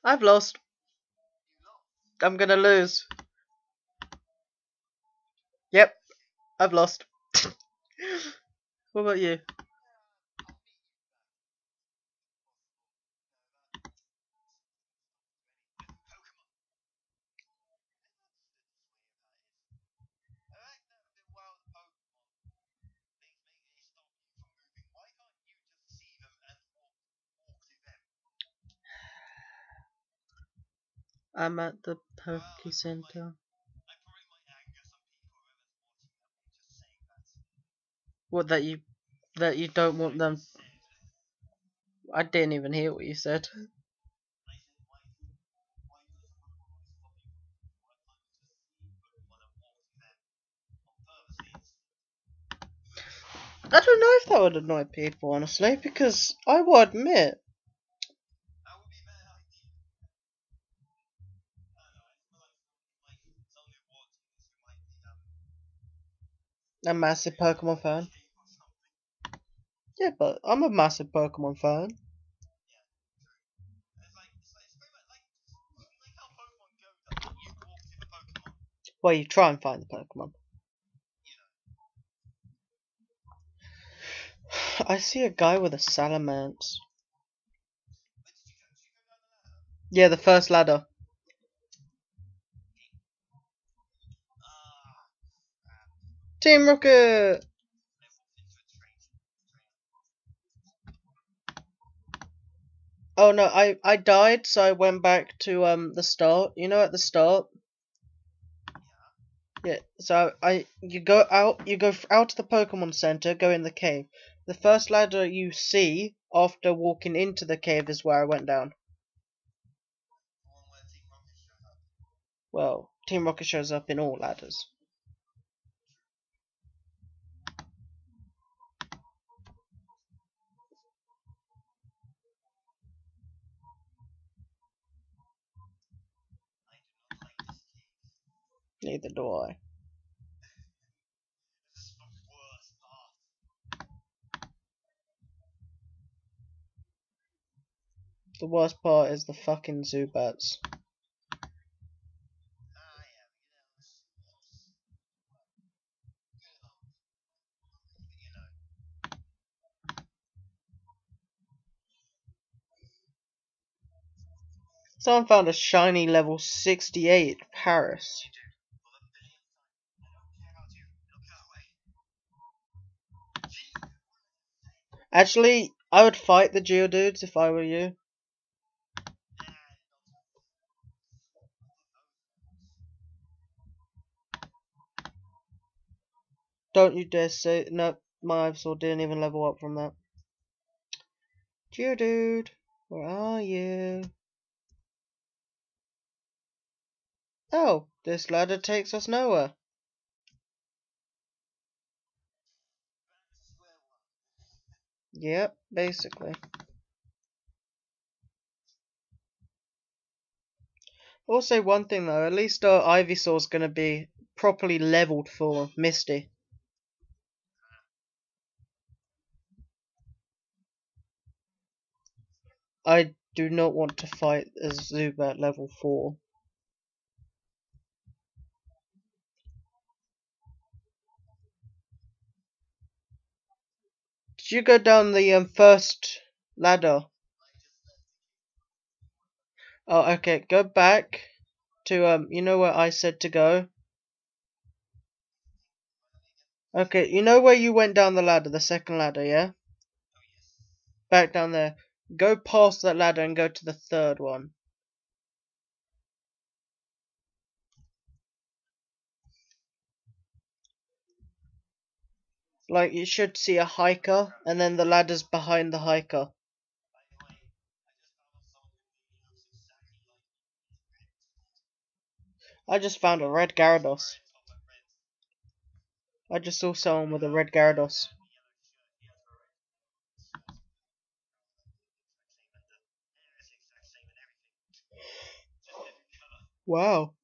I've lost. I'm gonna lose. Yep, I've lost. what about you? I'm at the Poke Center. What that you that you don't want them I didn't even hear what you said. I don't know if that would annoy people honestly, because I will admit a massive Pokemon fan. Yeah, but I'm a massive Pokemon fan. Well, you try and find the Pokemon. I see a guy with a Salamence. Yeah, the first ladder. Team Rocket! Oh no, I, I died, so I went back to um the start. You know, at the start. Yeah. So I you go out, you go out to the Pokemon Center, go in the cave. The first ladder you see after walking into the cave is where I went down. Well, Team Rocket shows up in all ladders. Neither do I. The worst part is the fucking Zubats. Someone found a shiny level 68 Paras. Actually, I would fight the Geodudes if I were you. Don't you dare say no. My Ivysaur didn't even level up from that. Geodude, where are you? Oh, this ladder takes us nowhere. Yep, basically. Say one thing though, at least our Ivysaur's gonna be properly leveled for Misty. I do not want to fight a Zubat level 4. You go down the um, first ladder? Oh, okay. Go back to um. You know where I said to go. Okay, you know where you went down the ladder, the second ladder, yeah? Back down there. Go past that ladder and go to the third one. Like, you should see a hiker, and then the ladder's behind the hiker. I just found a red Gyarados. I just saw someone with a red Gyarados. Wow.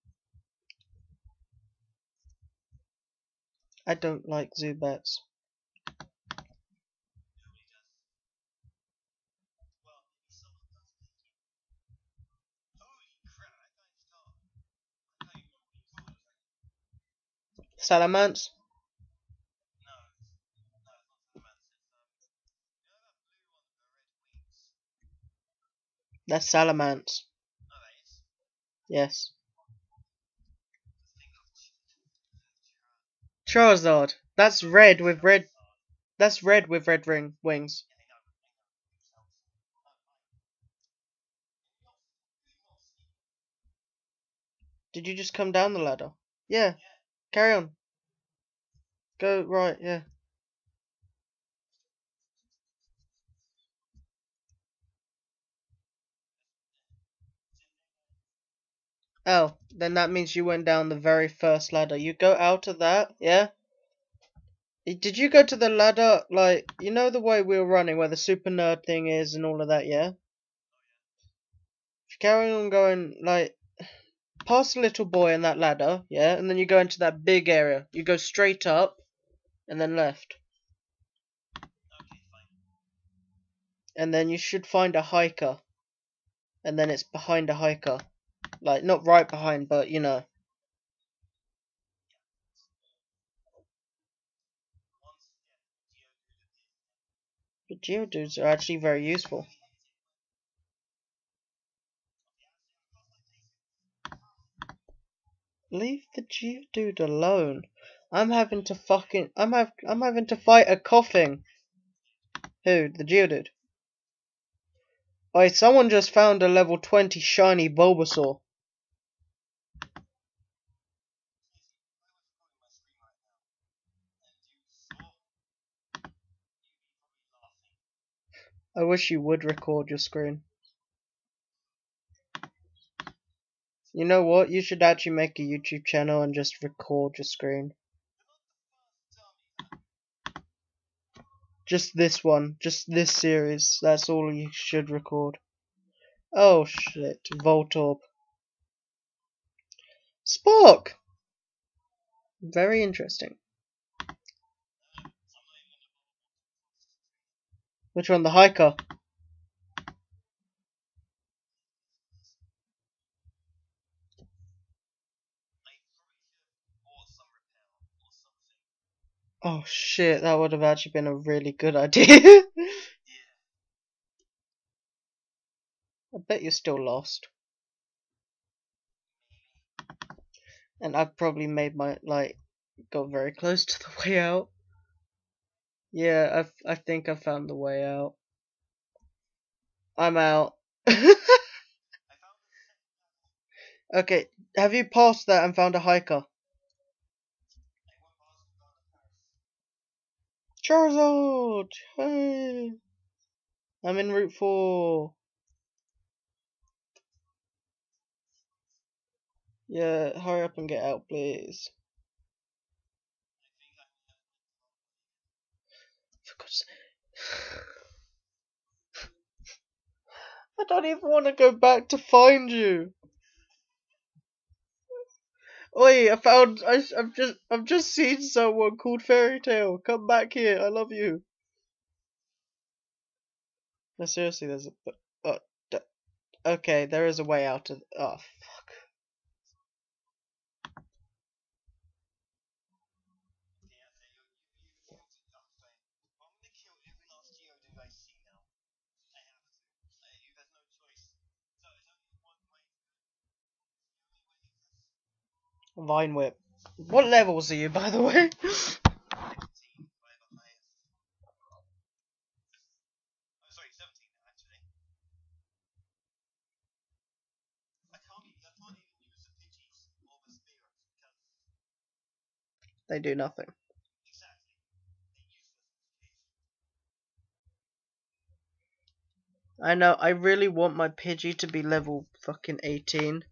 I don't like Zubats. Salamence? That's Salamence. Yes. Charizard. That's red with red. That's red with red ring wings. Did you just come down the ladder? Yeah. Carry on. Go right, yeah. Oh, then that means you went down the very first ladder. You go out of that, yeah? Did you go to the ladder, like, you know the way we were running, where the super nerd thing is and all of that, yeah? If you carry on going, like, past the little boy and that ladder, yeah? And then you go into that big area. You go straight up, and then left. And then you should find a hiker. And then it's behind a hiker. Like, not right behind, but, you know. The Geodudes are actually very useful. Leave the Geodude alone. I'm having to fucking I'm have I'm having to fight a Koffing. Who? The Geodude. Wait, someone just found a level 20 shiny Bulbasaur. I wish you would record your screen. You know what? You should actually make a YouTube channel and just record your screen. Just this one. Just this series. That's all you should record. Oh shit. Voltorb. Spock! Very interesting. Which one? The hiker? Oh shit, that would have actually been a really good idea. I bet you're still lost. And I've probably made my, like, got very close to the way out. Yeah, I've, I think I found the way out. I'm out. okay, have you passed that and found a hiker? Charizard! Hey! I'm in Route 4. Yeah, hurry up and get out, please. For God's I don't even want to go back to find you. Oi, I found. I, I've just. I've just seen someone called Fairy Tale. Come back here. I love you. No, seriously, there's a. Uh, okay, there is a way out of. Oh, Vine Whip. What levels are you, by the way? they do nothing. I know, I really want my Pidgey to be level fucking 18.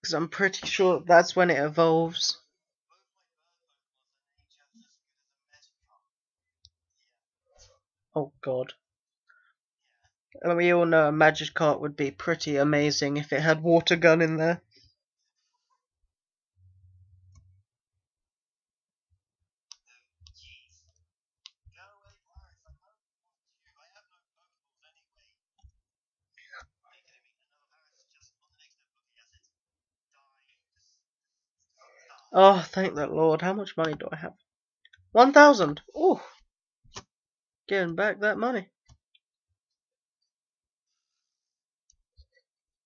Because I'm pretty sure that's when it evolves. Oh god. And we all know a Magikarp would be pretty amazing if it had Water Gun in there. Oh, thank the Lord. How much money do I have? 1,000. Oh, getting back that money.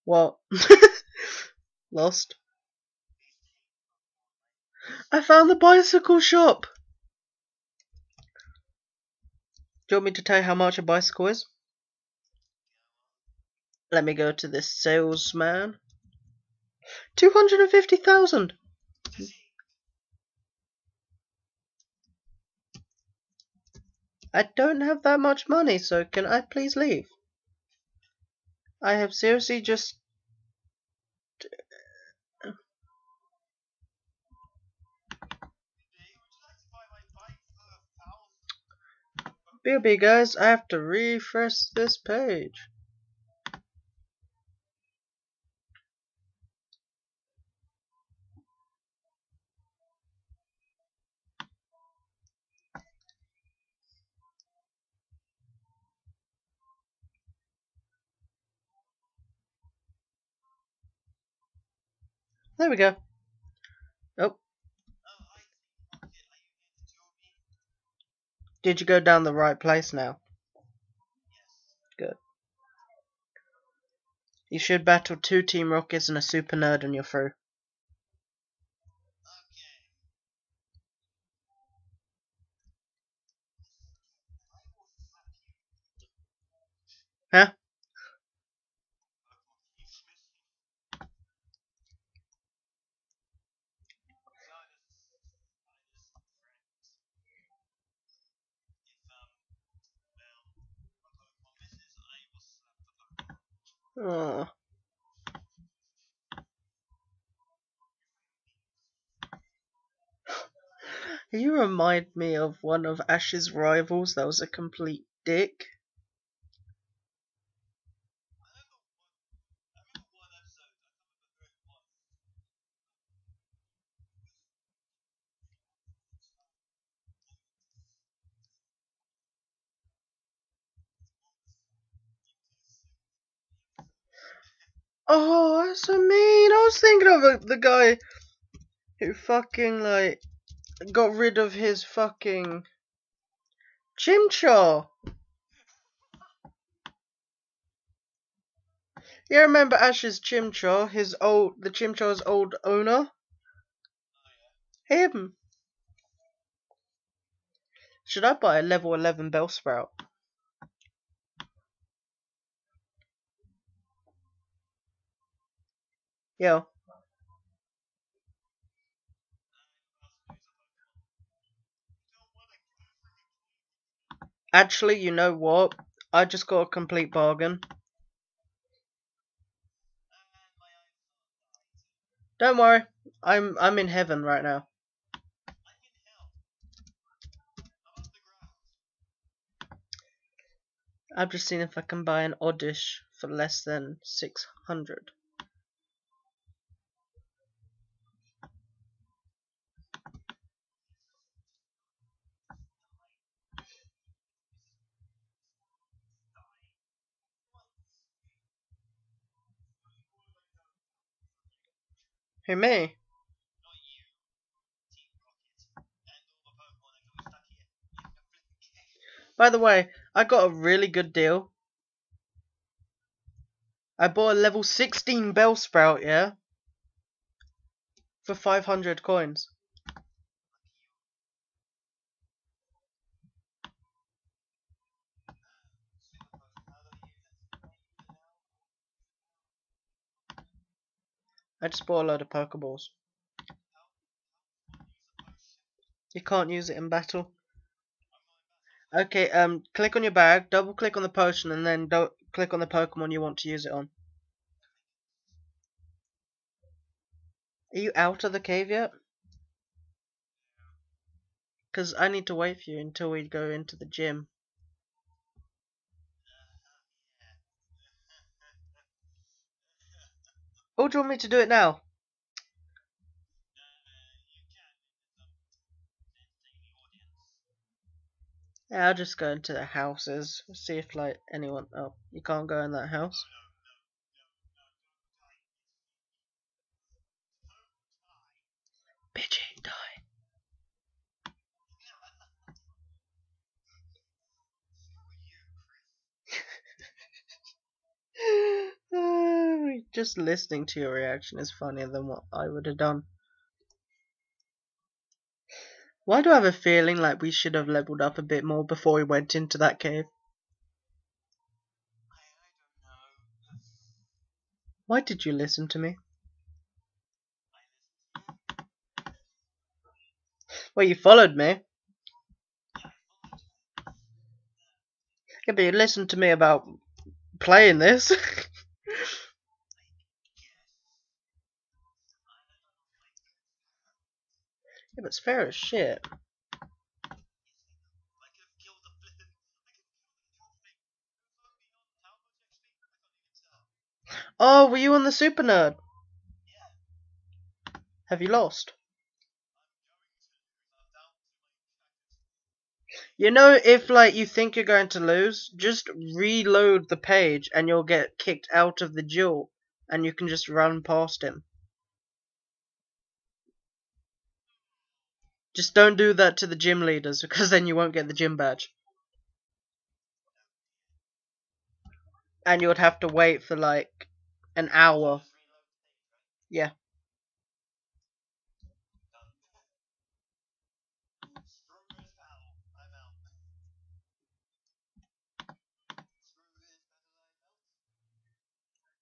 What? Lost. I found the bicycle shop. Do you want me to tell you how much a bicycle is? Let me go to this salesman. 250,000. I don't have that much money, so can I please leave? I have seriously just... BB guys, I have to refresh this page. There we go. Oh. Did you go down the right place now? Good. You should battle two Team Rockets and a Super Nerd and you're through. Huh? Oh. You remind me of one of Ash's rivals that was a complete dick. Oh, that's so mean. I was thinking of the guy who fucking like got rid of his fucking Chimchar. You remember Ash's Chimchar, his old, the Chimchar's old owner? Him. Should I buy a level 11 Bellsprout? Yo. Actually, you know what? I just got a complete bargain. Don't worry, I'm I'm in heaven right now. I've just seen if I can buy an Oddish for less than 600. Who, me? By the way, I got a really good deal. I bought a level 16 Bellsprout, yeah? For 500 coins. I just bought a load of Pokeballs. You can't use it in battle. Okay, um, click on your bag, double click on the potion, and then do click on the Pokemon you want to use it on. Are you out of the cave yet? Because I need to wait for you until we go into the gym. Or do you want me to do it now? Yeah, I'll just go into the houses, see if like anyone. Oh, you can't go in that house. Pidgey, die. Uh, just listening to your reaction is funnier than what I would have done. Why do I have a feeling like we should have leveled up a bit more before we went into that cave? Why did you listen to me? Well, you followed me. Yeah, but you listened to me about playing this. Yeah, but it's fair as shit. Oh, were you on the Super Nerd? Have you lost? You know, if like you think you're going to lose, just reload the page and you'll get kicked out of the duel and you can just run past him. Just don't do that to the gym leaders because then you won't get the gym badge. And you would have to wait for like an hour. Yeah.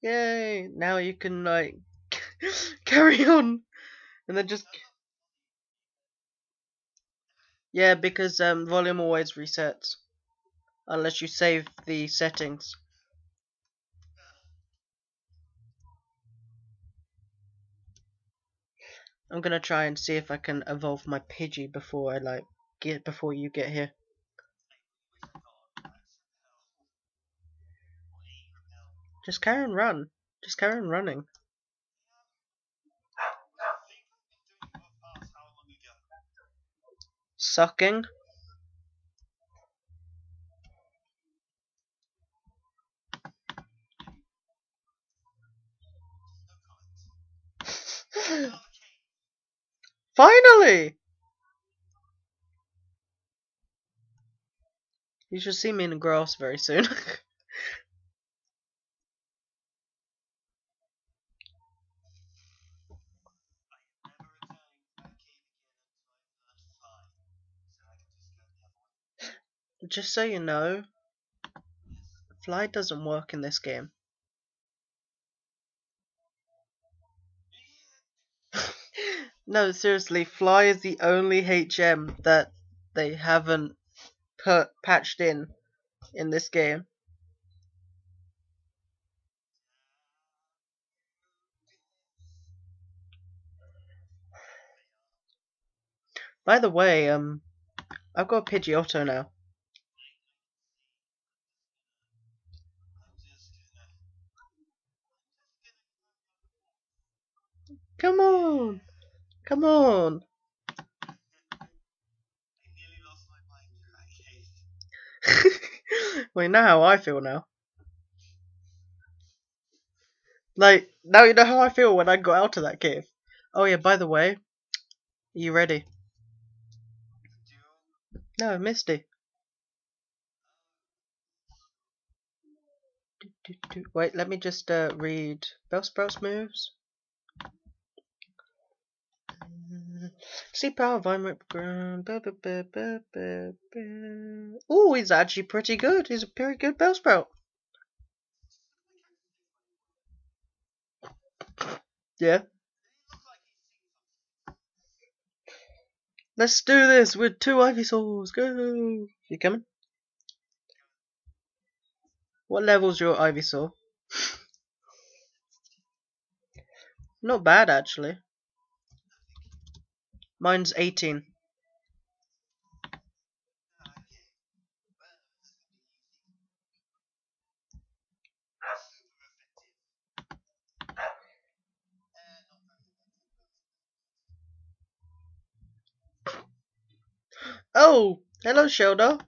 Yay! Now you can like carry on and then just Yeah, because um, volume always resets. Unless you save the settings. I'm gonna try and see if I can evolve my Pidgey before I like get before you get here. Just carry on run. Just carry on running. Sucking. Finally! You should see me in the grass very soon. Just so you know, fly doesn't work in this game. no, seriously, fly is the only HM that they haven't put patched in in this game. By the way, um, I've got a Pidgeotto now. Come on! Come on! well, you know how I feel now. Like, now you know how I feel when I got out of that cave. Oh yeah, by the way, are you ready? No, Misty. Wait, let me just uh, read Bellsprout's moves. See power vine ground. Oh, he's actually pretty good. He's a pretty good Bellsprout. Yeah. Let's do this with two ivy Ivysaurs. Go. You coming? What level's your ivy Ivysaur? Not bad actually. Mine's 18. Oh, hello, Shellder.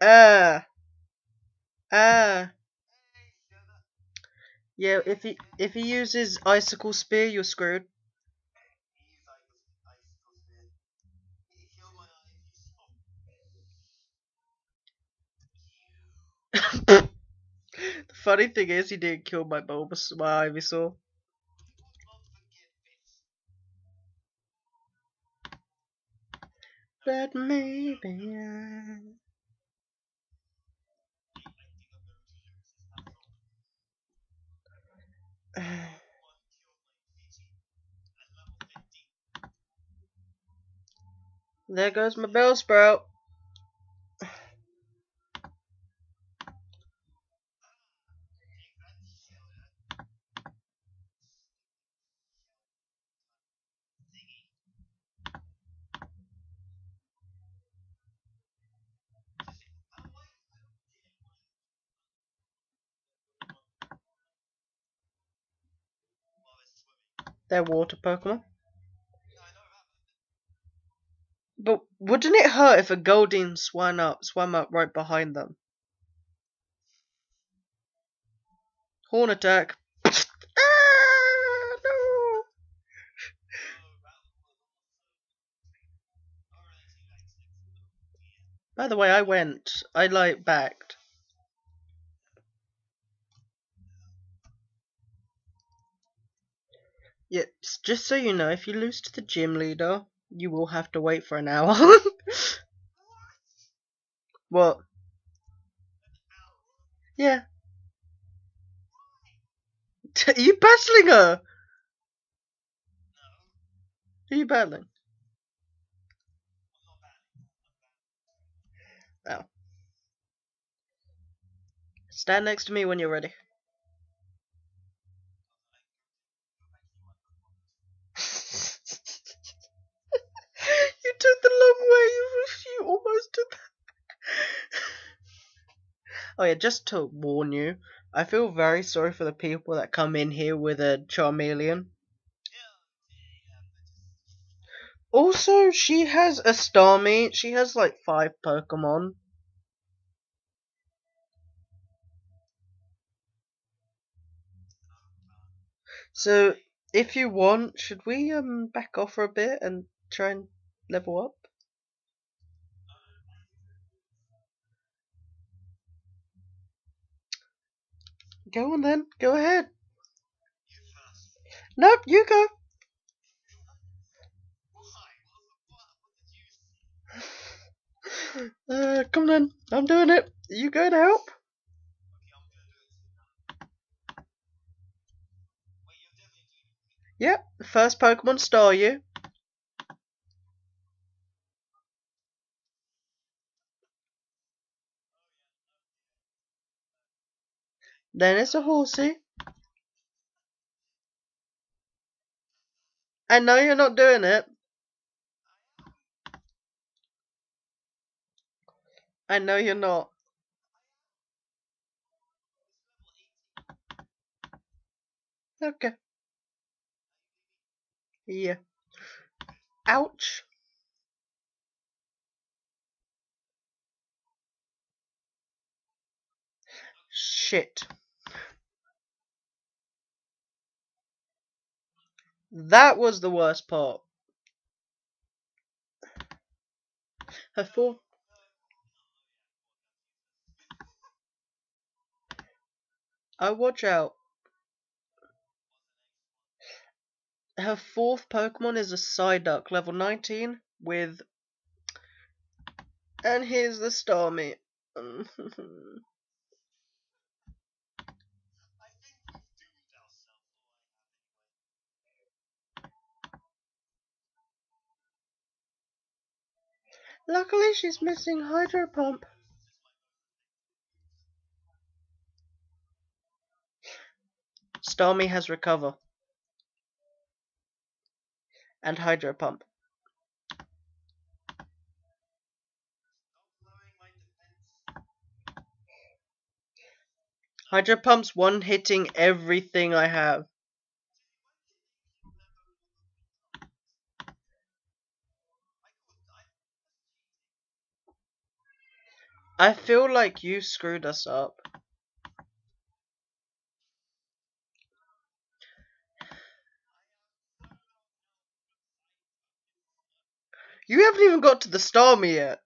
Ah. Ah. Yeah, if he if he uses icicle spear, you're screwed. the funny thing is, he didn't kill my Bulbas, my Ivysaur. But maybe I... There goes my Bellsprout. They're water Pokemon. But wouldn't it hurt if a Goldeen swam up, swam up right behind them? Horn attack. ah, no. By the way, I went. I like backed. Yeah, just so you know, if you lose to the gym leader, you will have to wait for an hour. what? Yeah. Are you battling her? Are you battling? Oh. Stand next to me when you're ready. you took the long You, almost took that. oh yeah, just to warn you, I feel very sorry for the people that come in here with a Charmeleon. Also, she has a Starmie. She has like five Pokemon. So, if you want, should we um back off for a bit and try and level up? Go on then, go ahead. Nope, you go. Uh, come on, I'm doing it. You go to help. Yep, first Pokemon Staryu. Then it's a Horsea. I know you're not doing it. I know you're not. Okay. Yeah. Ouch. Shit. That was the worst part. Her full. Oh, watch out. Her fourth Pokemon is a Psyduck, level 19, with. And here's the Starmie. Luckily, she's missing Hydro Pump. Starmie has Recover. And Hydro Pump. Hydro Pump's one hitting everything I have. I feel like you screwed us up. You haven't even got to the Starmie yet.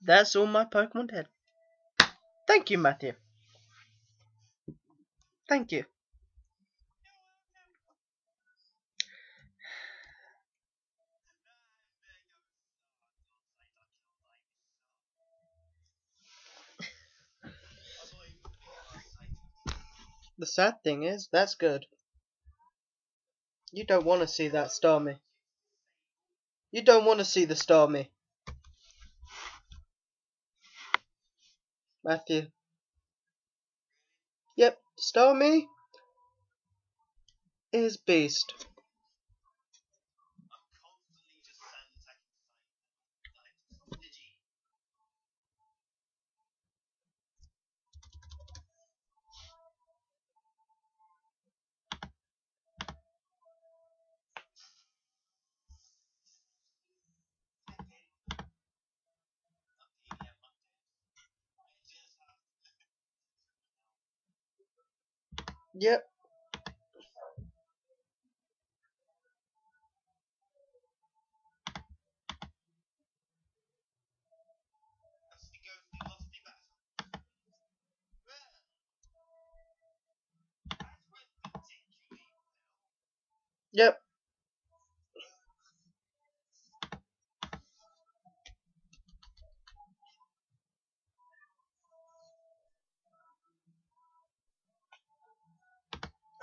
That's all my Pokemon dead. Thank you, Matthew. Thank you. The sad thing is, that's good. You don't want to see that Starmie. You don't want to see the Starmie. Matthew. Yep, Starmie is beast. Yep. Yep.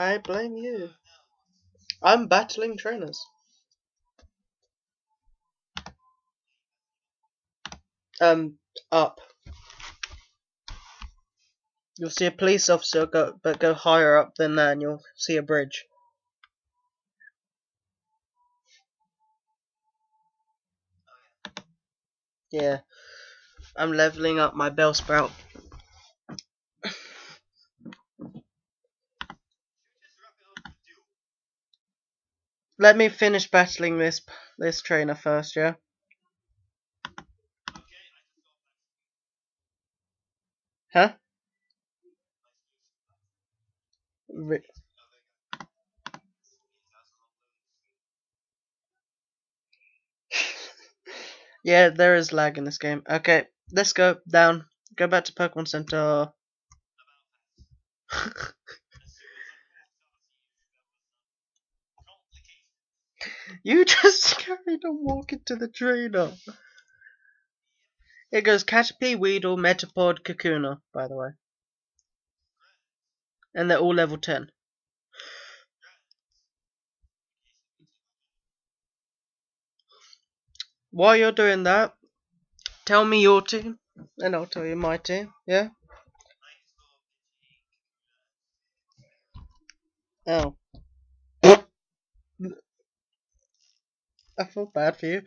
I blame you. I'm battling trainers. Um, up. You'll see a police officer, go, but go higher up than that and you'll see a bridge. Yeah. I'm leveling up my Bellsprout. Let me finish battling this this trainer first, yeah? Huh? Re- yeah, there is lag in this game. Okay, let's go down. Go back to Pokemon Center. you just carried on walking to the trainer. It goes Caterpie, Weedle, Metapod, Kakuna, by the way. And they're all level 10. While you're doing that, tell me your team, and I'll tell you my team, yeah? Oh. I feel bad for you.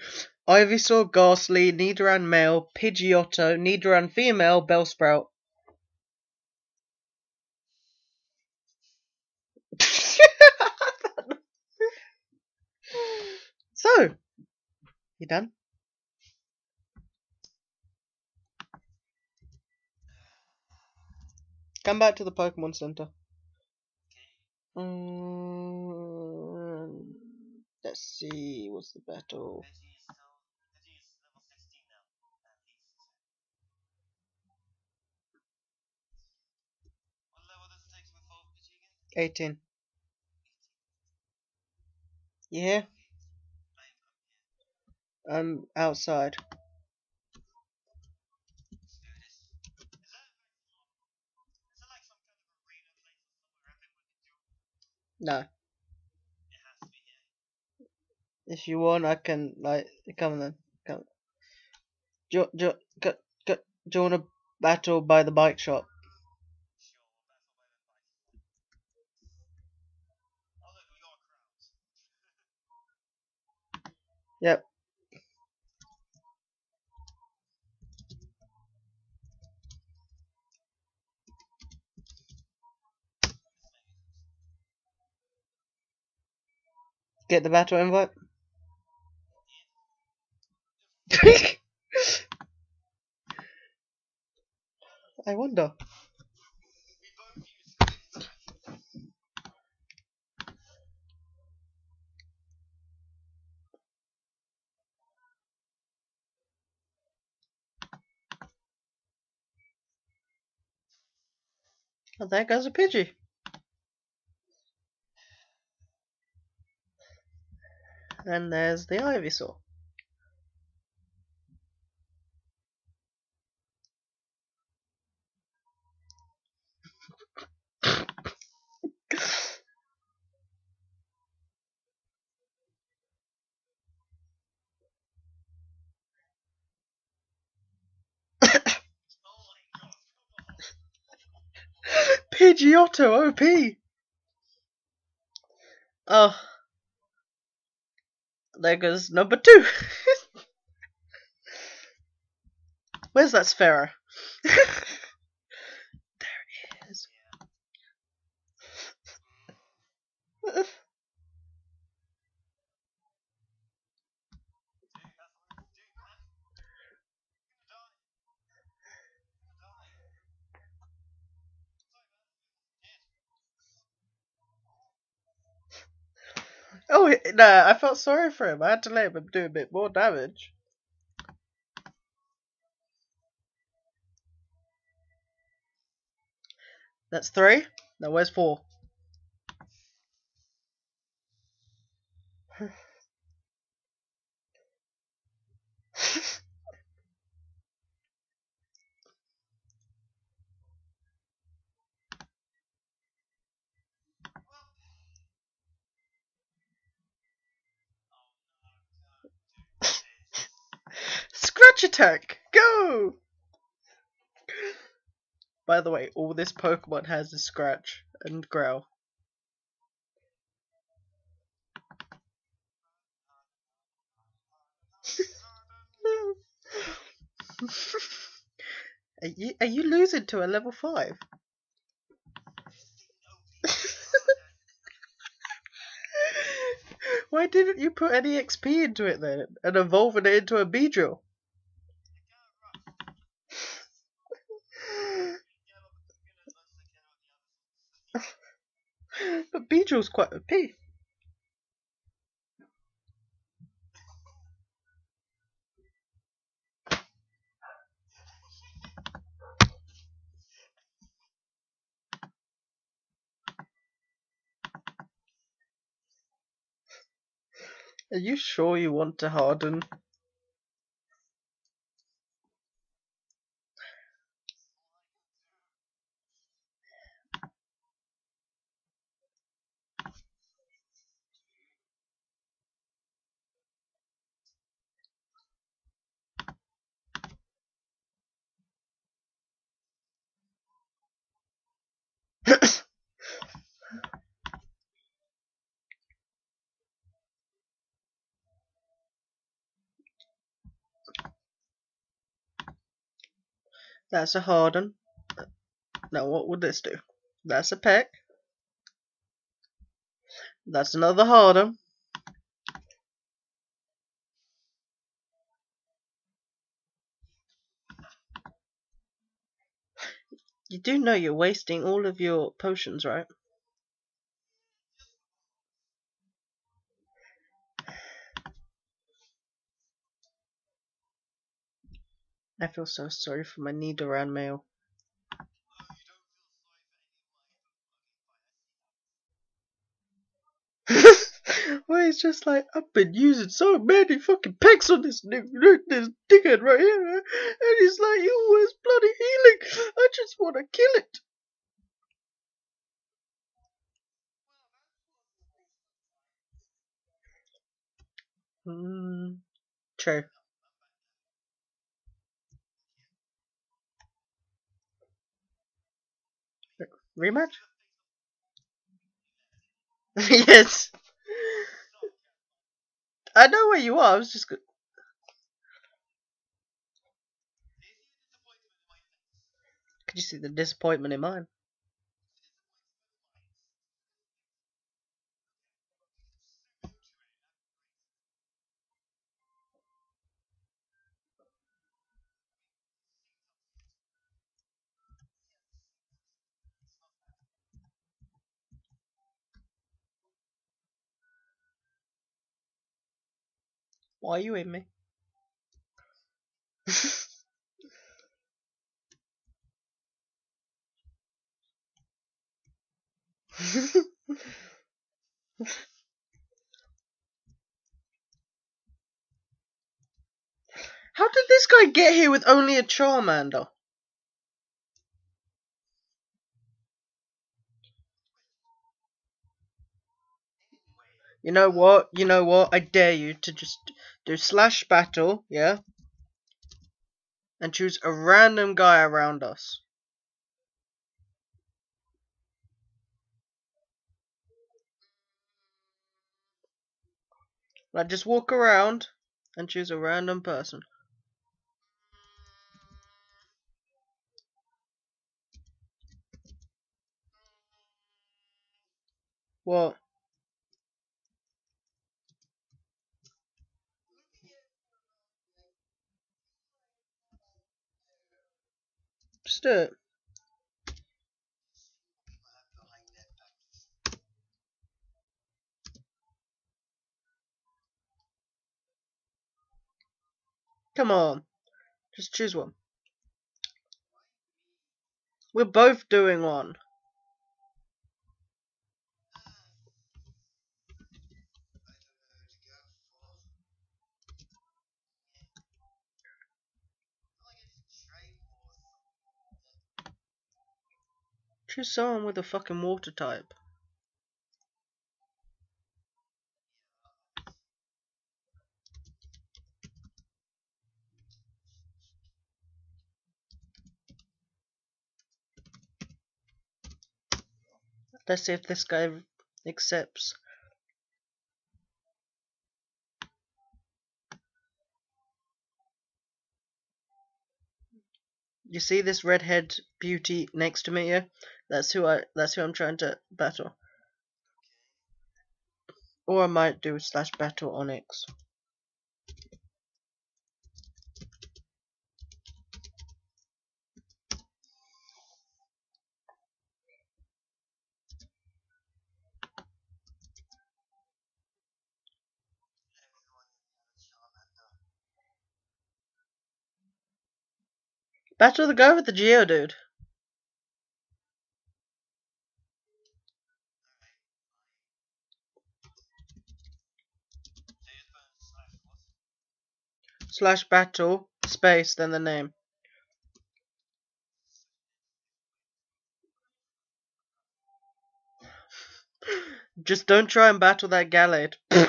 Ivysaur, Gastly, Nidoran male, Pidgeotto, Nidoran female, Bellsprout. so, you done? Come back to the Pokemon Center. Mm, let's see, what's the battle? Eighteen. Yeah. I'm outside. No. If you want, I can like come then. Come. Do do, go, go, do you want to battle by the bike shop? Yep. Get the battle invite. I wonder. Oh, there goes a Pidgey. And there's the Ivysaur. Pidgeotto OP! Oh. There goes number two. Where's that Spearow? Oh, no, I felt sorry for him. I had to let him do a bit more damage. That's three. Now, where's four? Scratch attack! Go! By the way, all this Pokemon has is Scratch and Growl. are you are you losing to a level five? Why didn't you put any XP into it then and evolve it into a Beedrill? but Beedrill's quite OP. Are you sure you want to harden? That's a harden. Now what would this do? That's a peck. That's another harden. You do know you're wasting all of your potions, right? I feel so sorry for my Nidoran male. Where it's just like, I've been using so many fucking pecks on this this dickhead right here, and he's like, yo, where's bloody healing? I just want to kill it. Hmm. True. Rematch? yes. I know where you are. I was just. Could you see the disappointment in mine? Why are you in me? How did this guy get here with only a Charmander? You know what? You know what? I dare you to just do slash battle, yeah? And choose a random guy around us. Like, just walk around and choose a random person. What? It. Come on. Just choose one. We're both doing one. Choose someone with a fucking water type. Let's see if this guy accepts. You see this redhead beauty next to me here? That's who I. That's who I'm trying to battle. Or I might do slash battle Onix. Battle the guy with the Geodude. Slash battle, space, then the name. Just don't try and battle that Gallade. that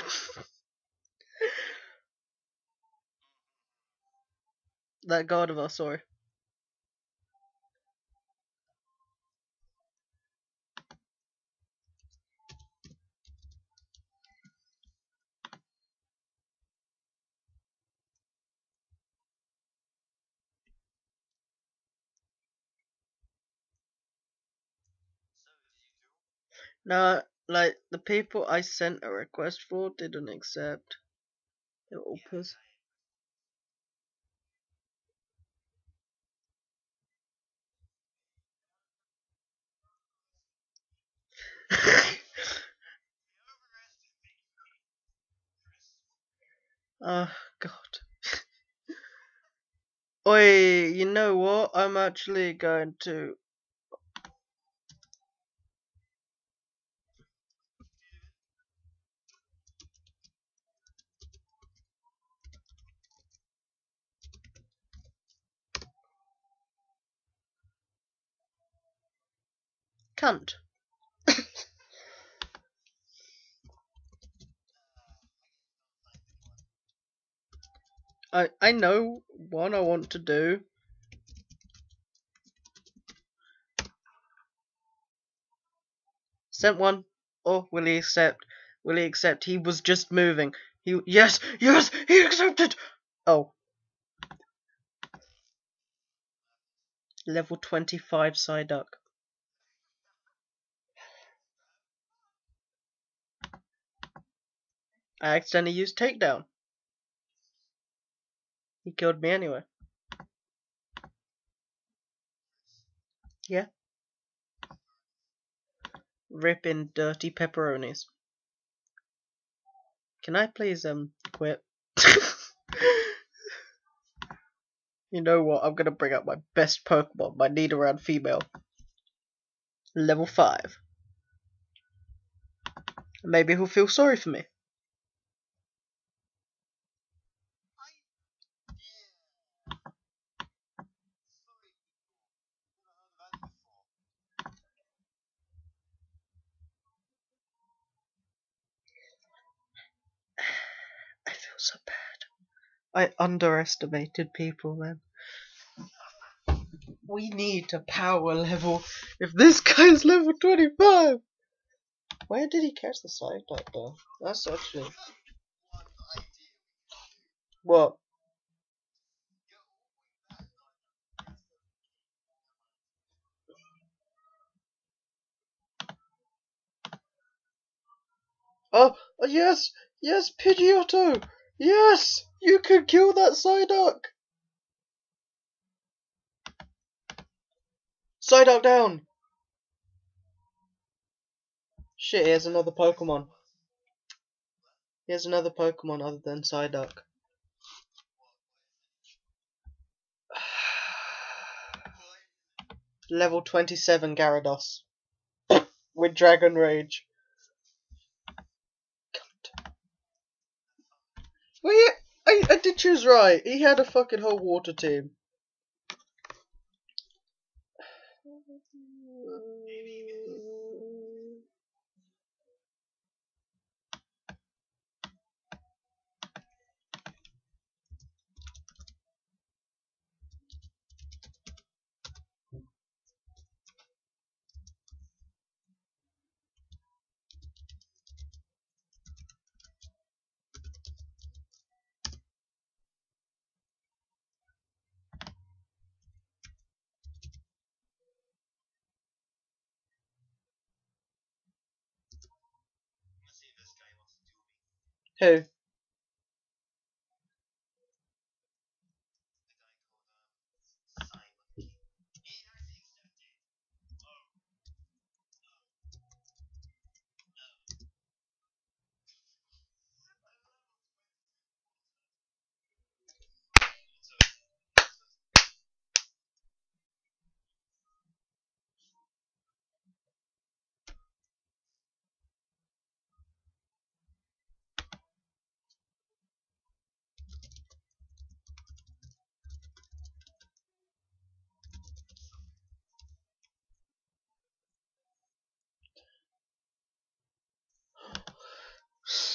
God Gardevoir, sorry. No, like the people I sent a request for didn't accept. They were all pissed. oh god. Oi, you know what? I'm actually going to cunt. I I know one I want to do. Sent one. Oh, will he accept? Will he accept? He was just moving. He yes, yes, he accepted. Oh. Level 25 Psyduck. I accidentally used takedown. He killed me anyway. Yeah. Ripping dirty pepperonis. Can I please um quit? you know what? I'm gonna bring up my best Pokemon, my Nidoran female. Level 5. Maybe he'll feel sorry for me. I feel so bad. I underestimated people then. We need a power level. If this guy's level 25! Where did he catch the side type though? That's actually. What? Oh yes! Yes, Pidgeotto! Yes! You could kill that Psyduck! Psyduck down! Shit, here's another Pokemon. Here's another Pokemon other than Psyduck. Level 27 Gyarados. With Dragon Rage. Well, yeah, I, I did choose right. He had a fucking whole water team. Who?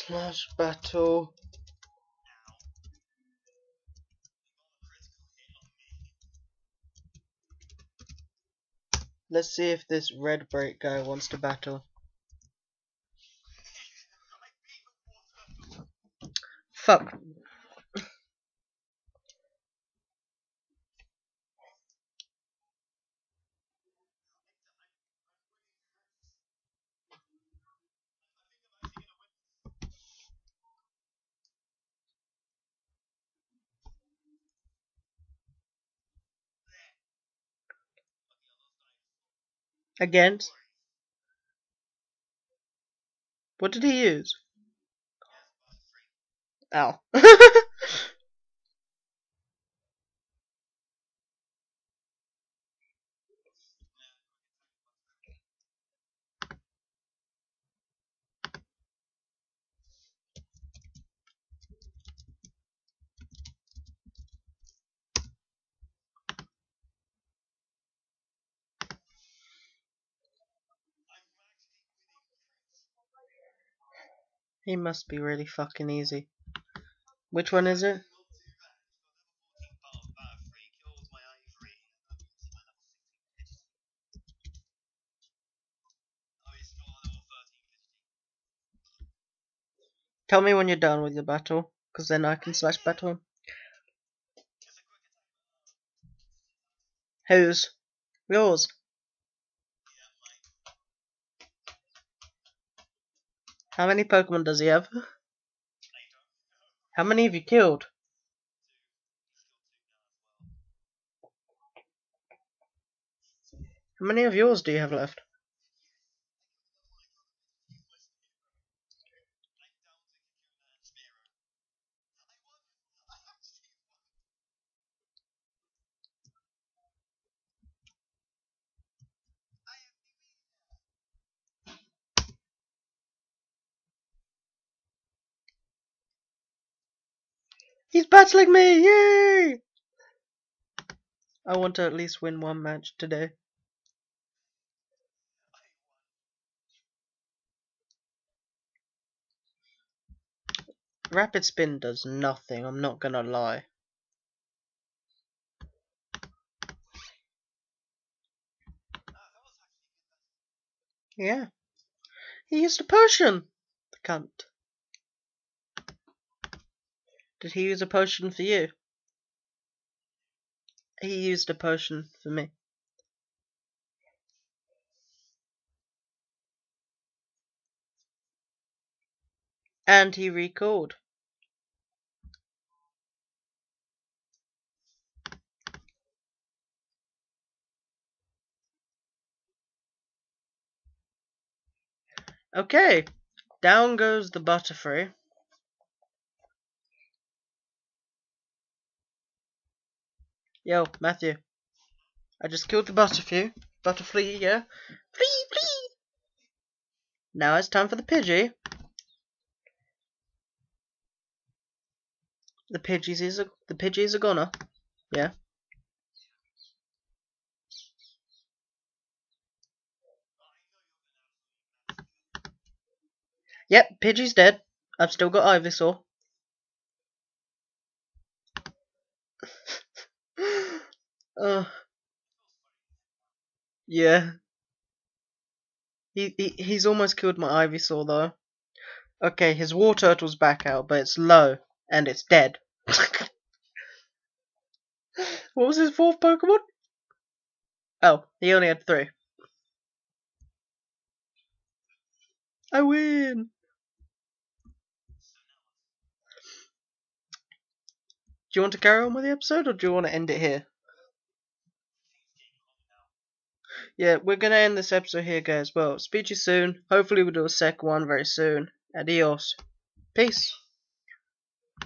Slash battle. Let's see if this red break guy wants to battle. Fuck. Against? What did he use? Ow. he must be really fucking easy. Which one is it? Tell me when you're done with your battle, because then I can slash battle. Whose? Yours. How many Pokemon does he have? How many have you killed? How many of yours do you have left? He's battling me! Yay! I want to at least win one match today. Rapid spin does nothing, I'm not gonna lie. Yeah. He used a potion! The cunt. Did he use a potion for you? He used a potion for me. And he recalled. Okay, down goes the Butterfree. Yo, Matthew. I just killed the butterfly. Butterfree, yeah? Flee, flee! Now it's time for the Pidgey. The Pidgeys is a the Pidgeys are gonna. Yeah. Yep, Pidgey's dead. I've still got Ivysaur. Uh, yeah. He, he he's almost killed my Ivysaur though. Okay, his Wartortle's back out, but it's low and it's dead. what was his fourth Pokemon? Oh, he only had three. I win! Do you want to carry on with the episode or do you want to end it here? Yeah, we're to end this episode here, guys. Well, speak to you soon. Hopefully, we'll do a second one very soon. Adios. Peace.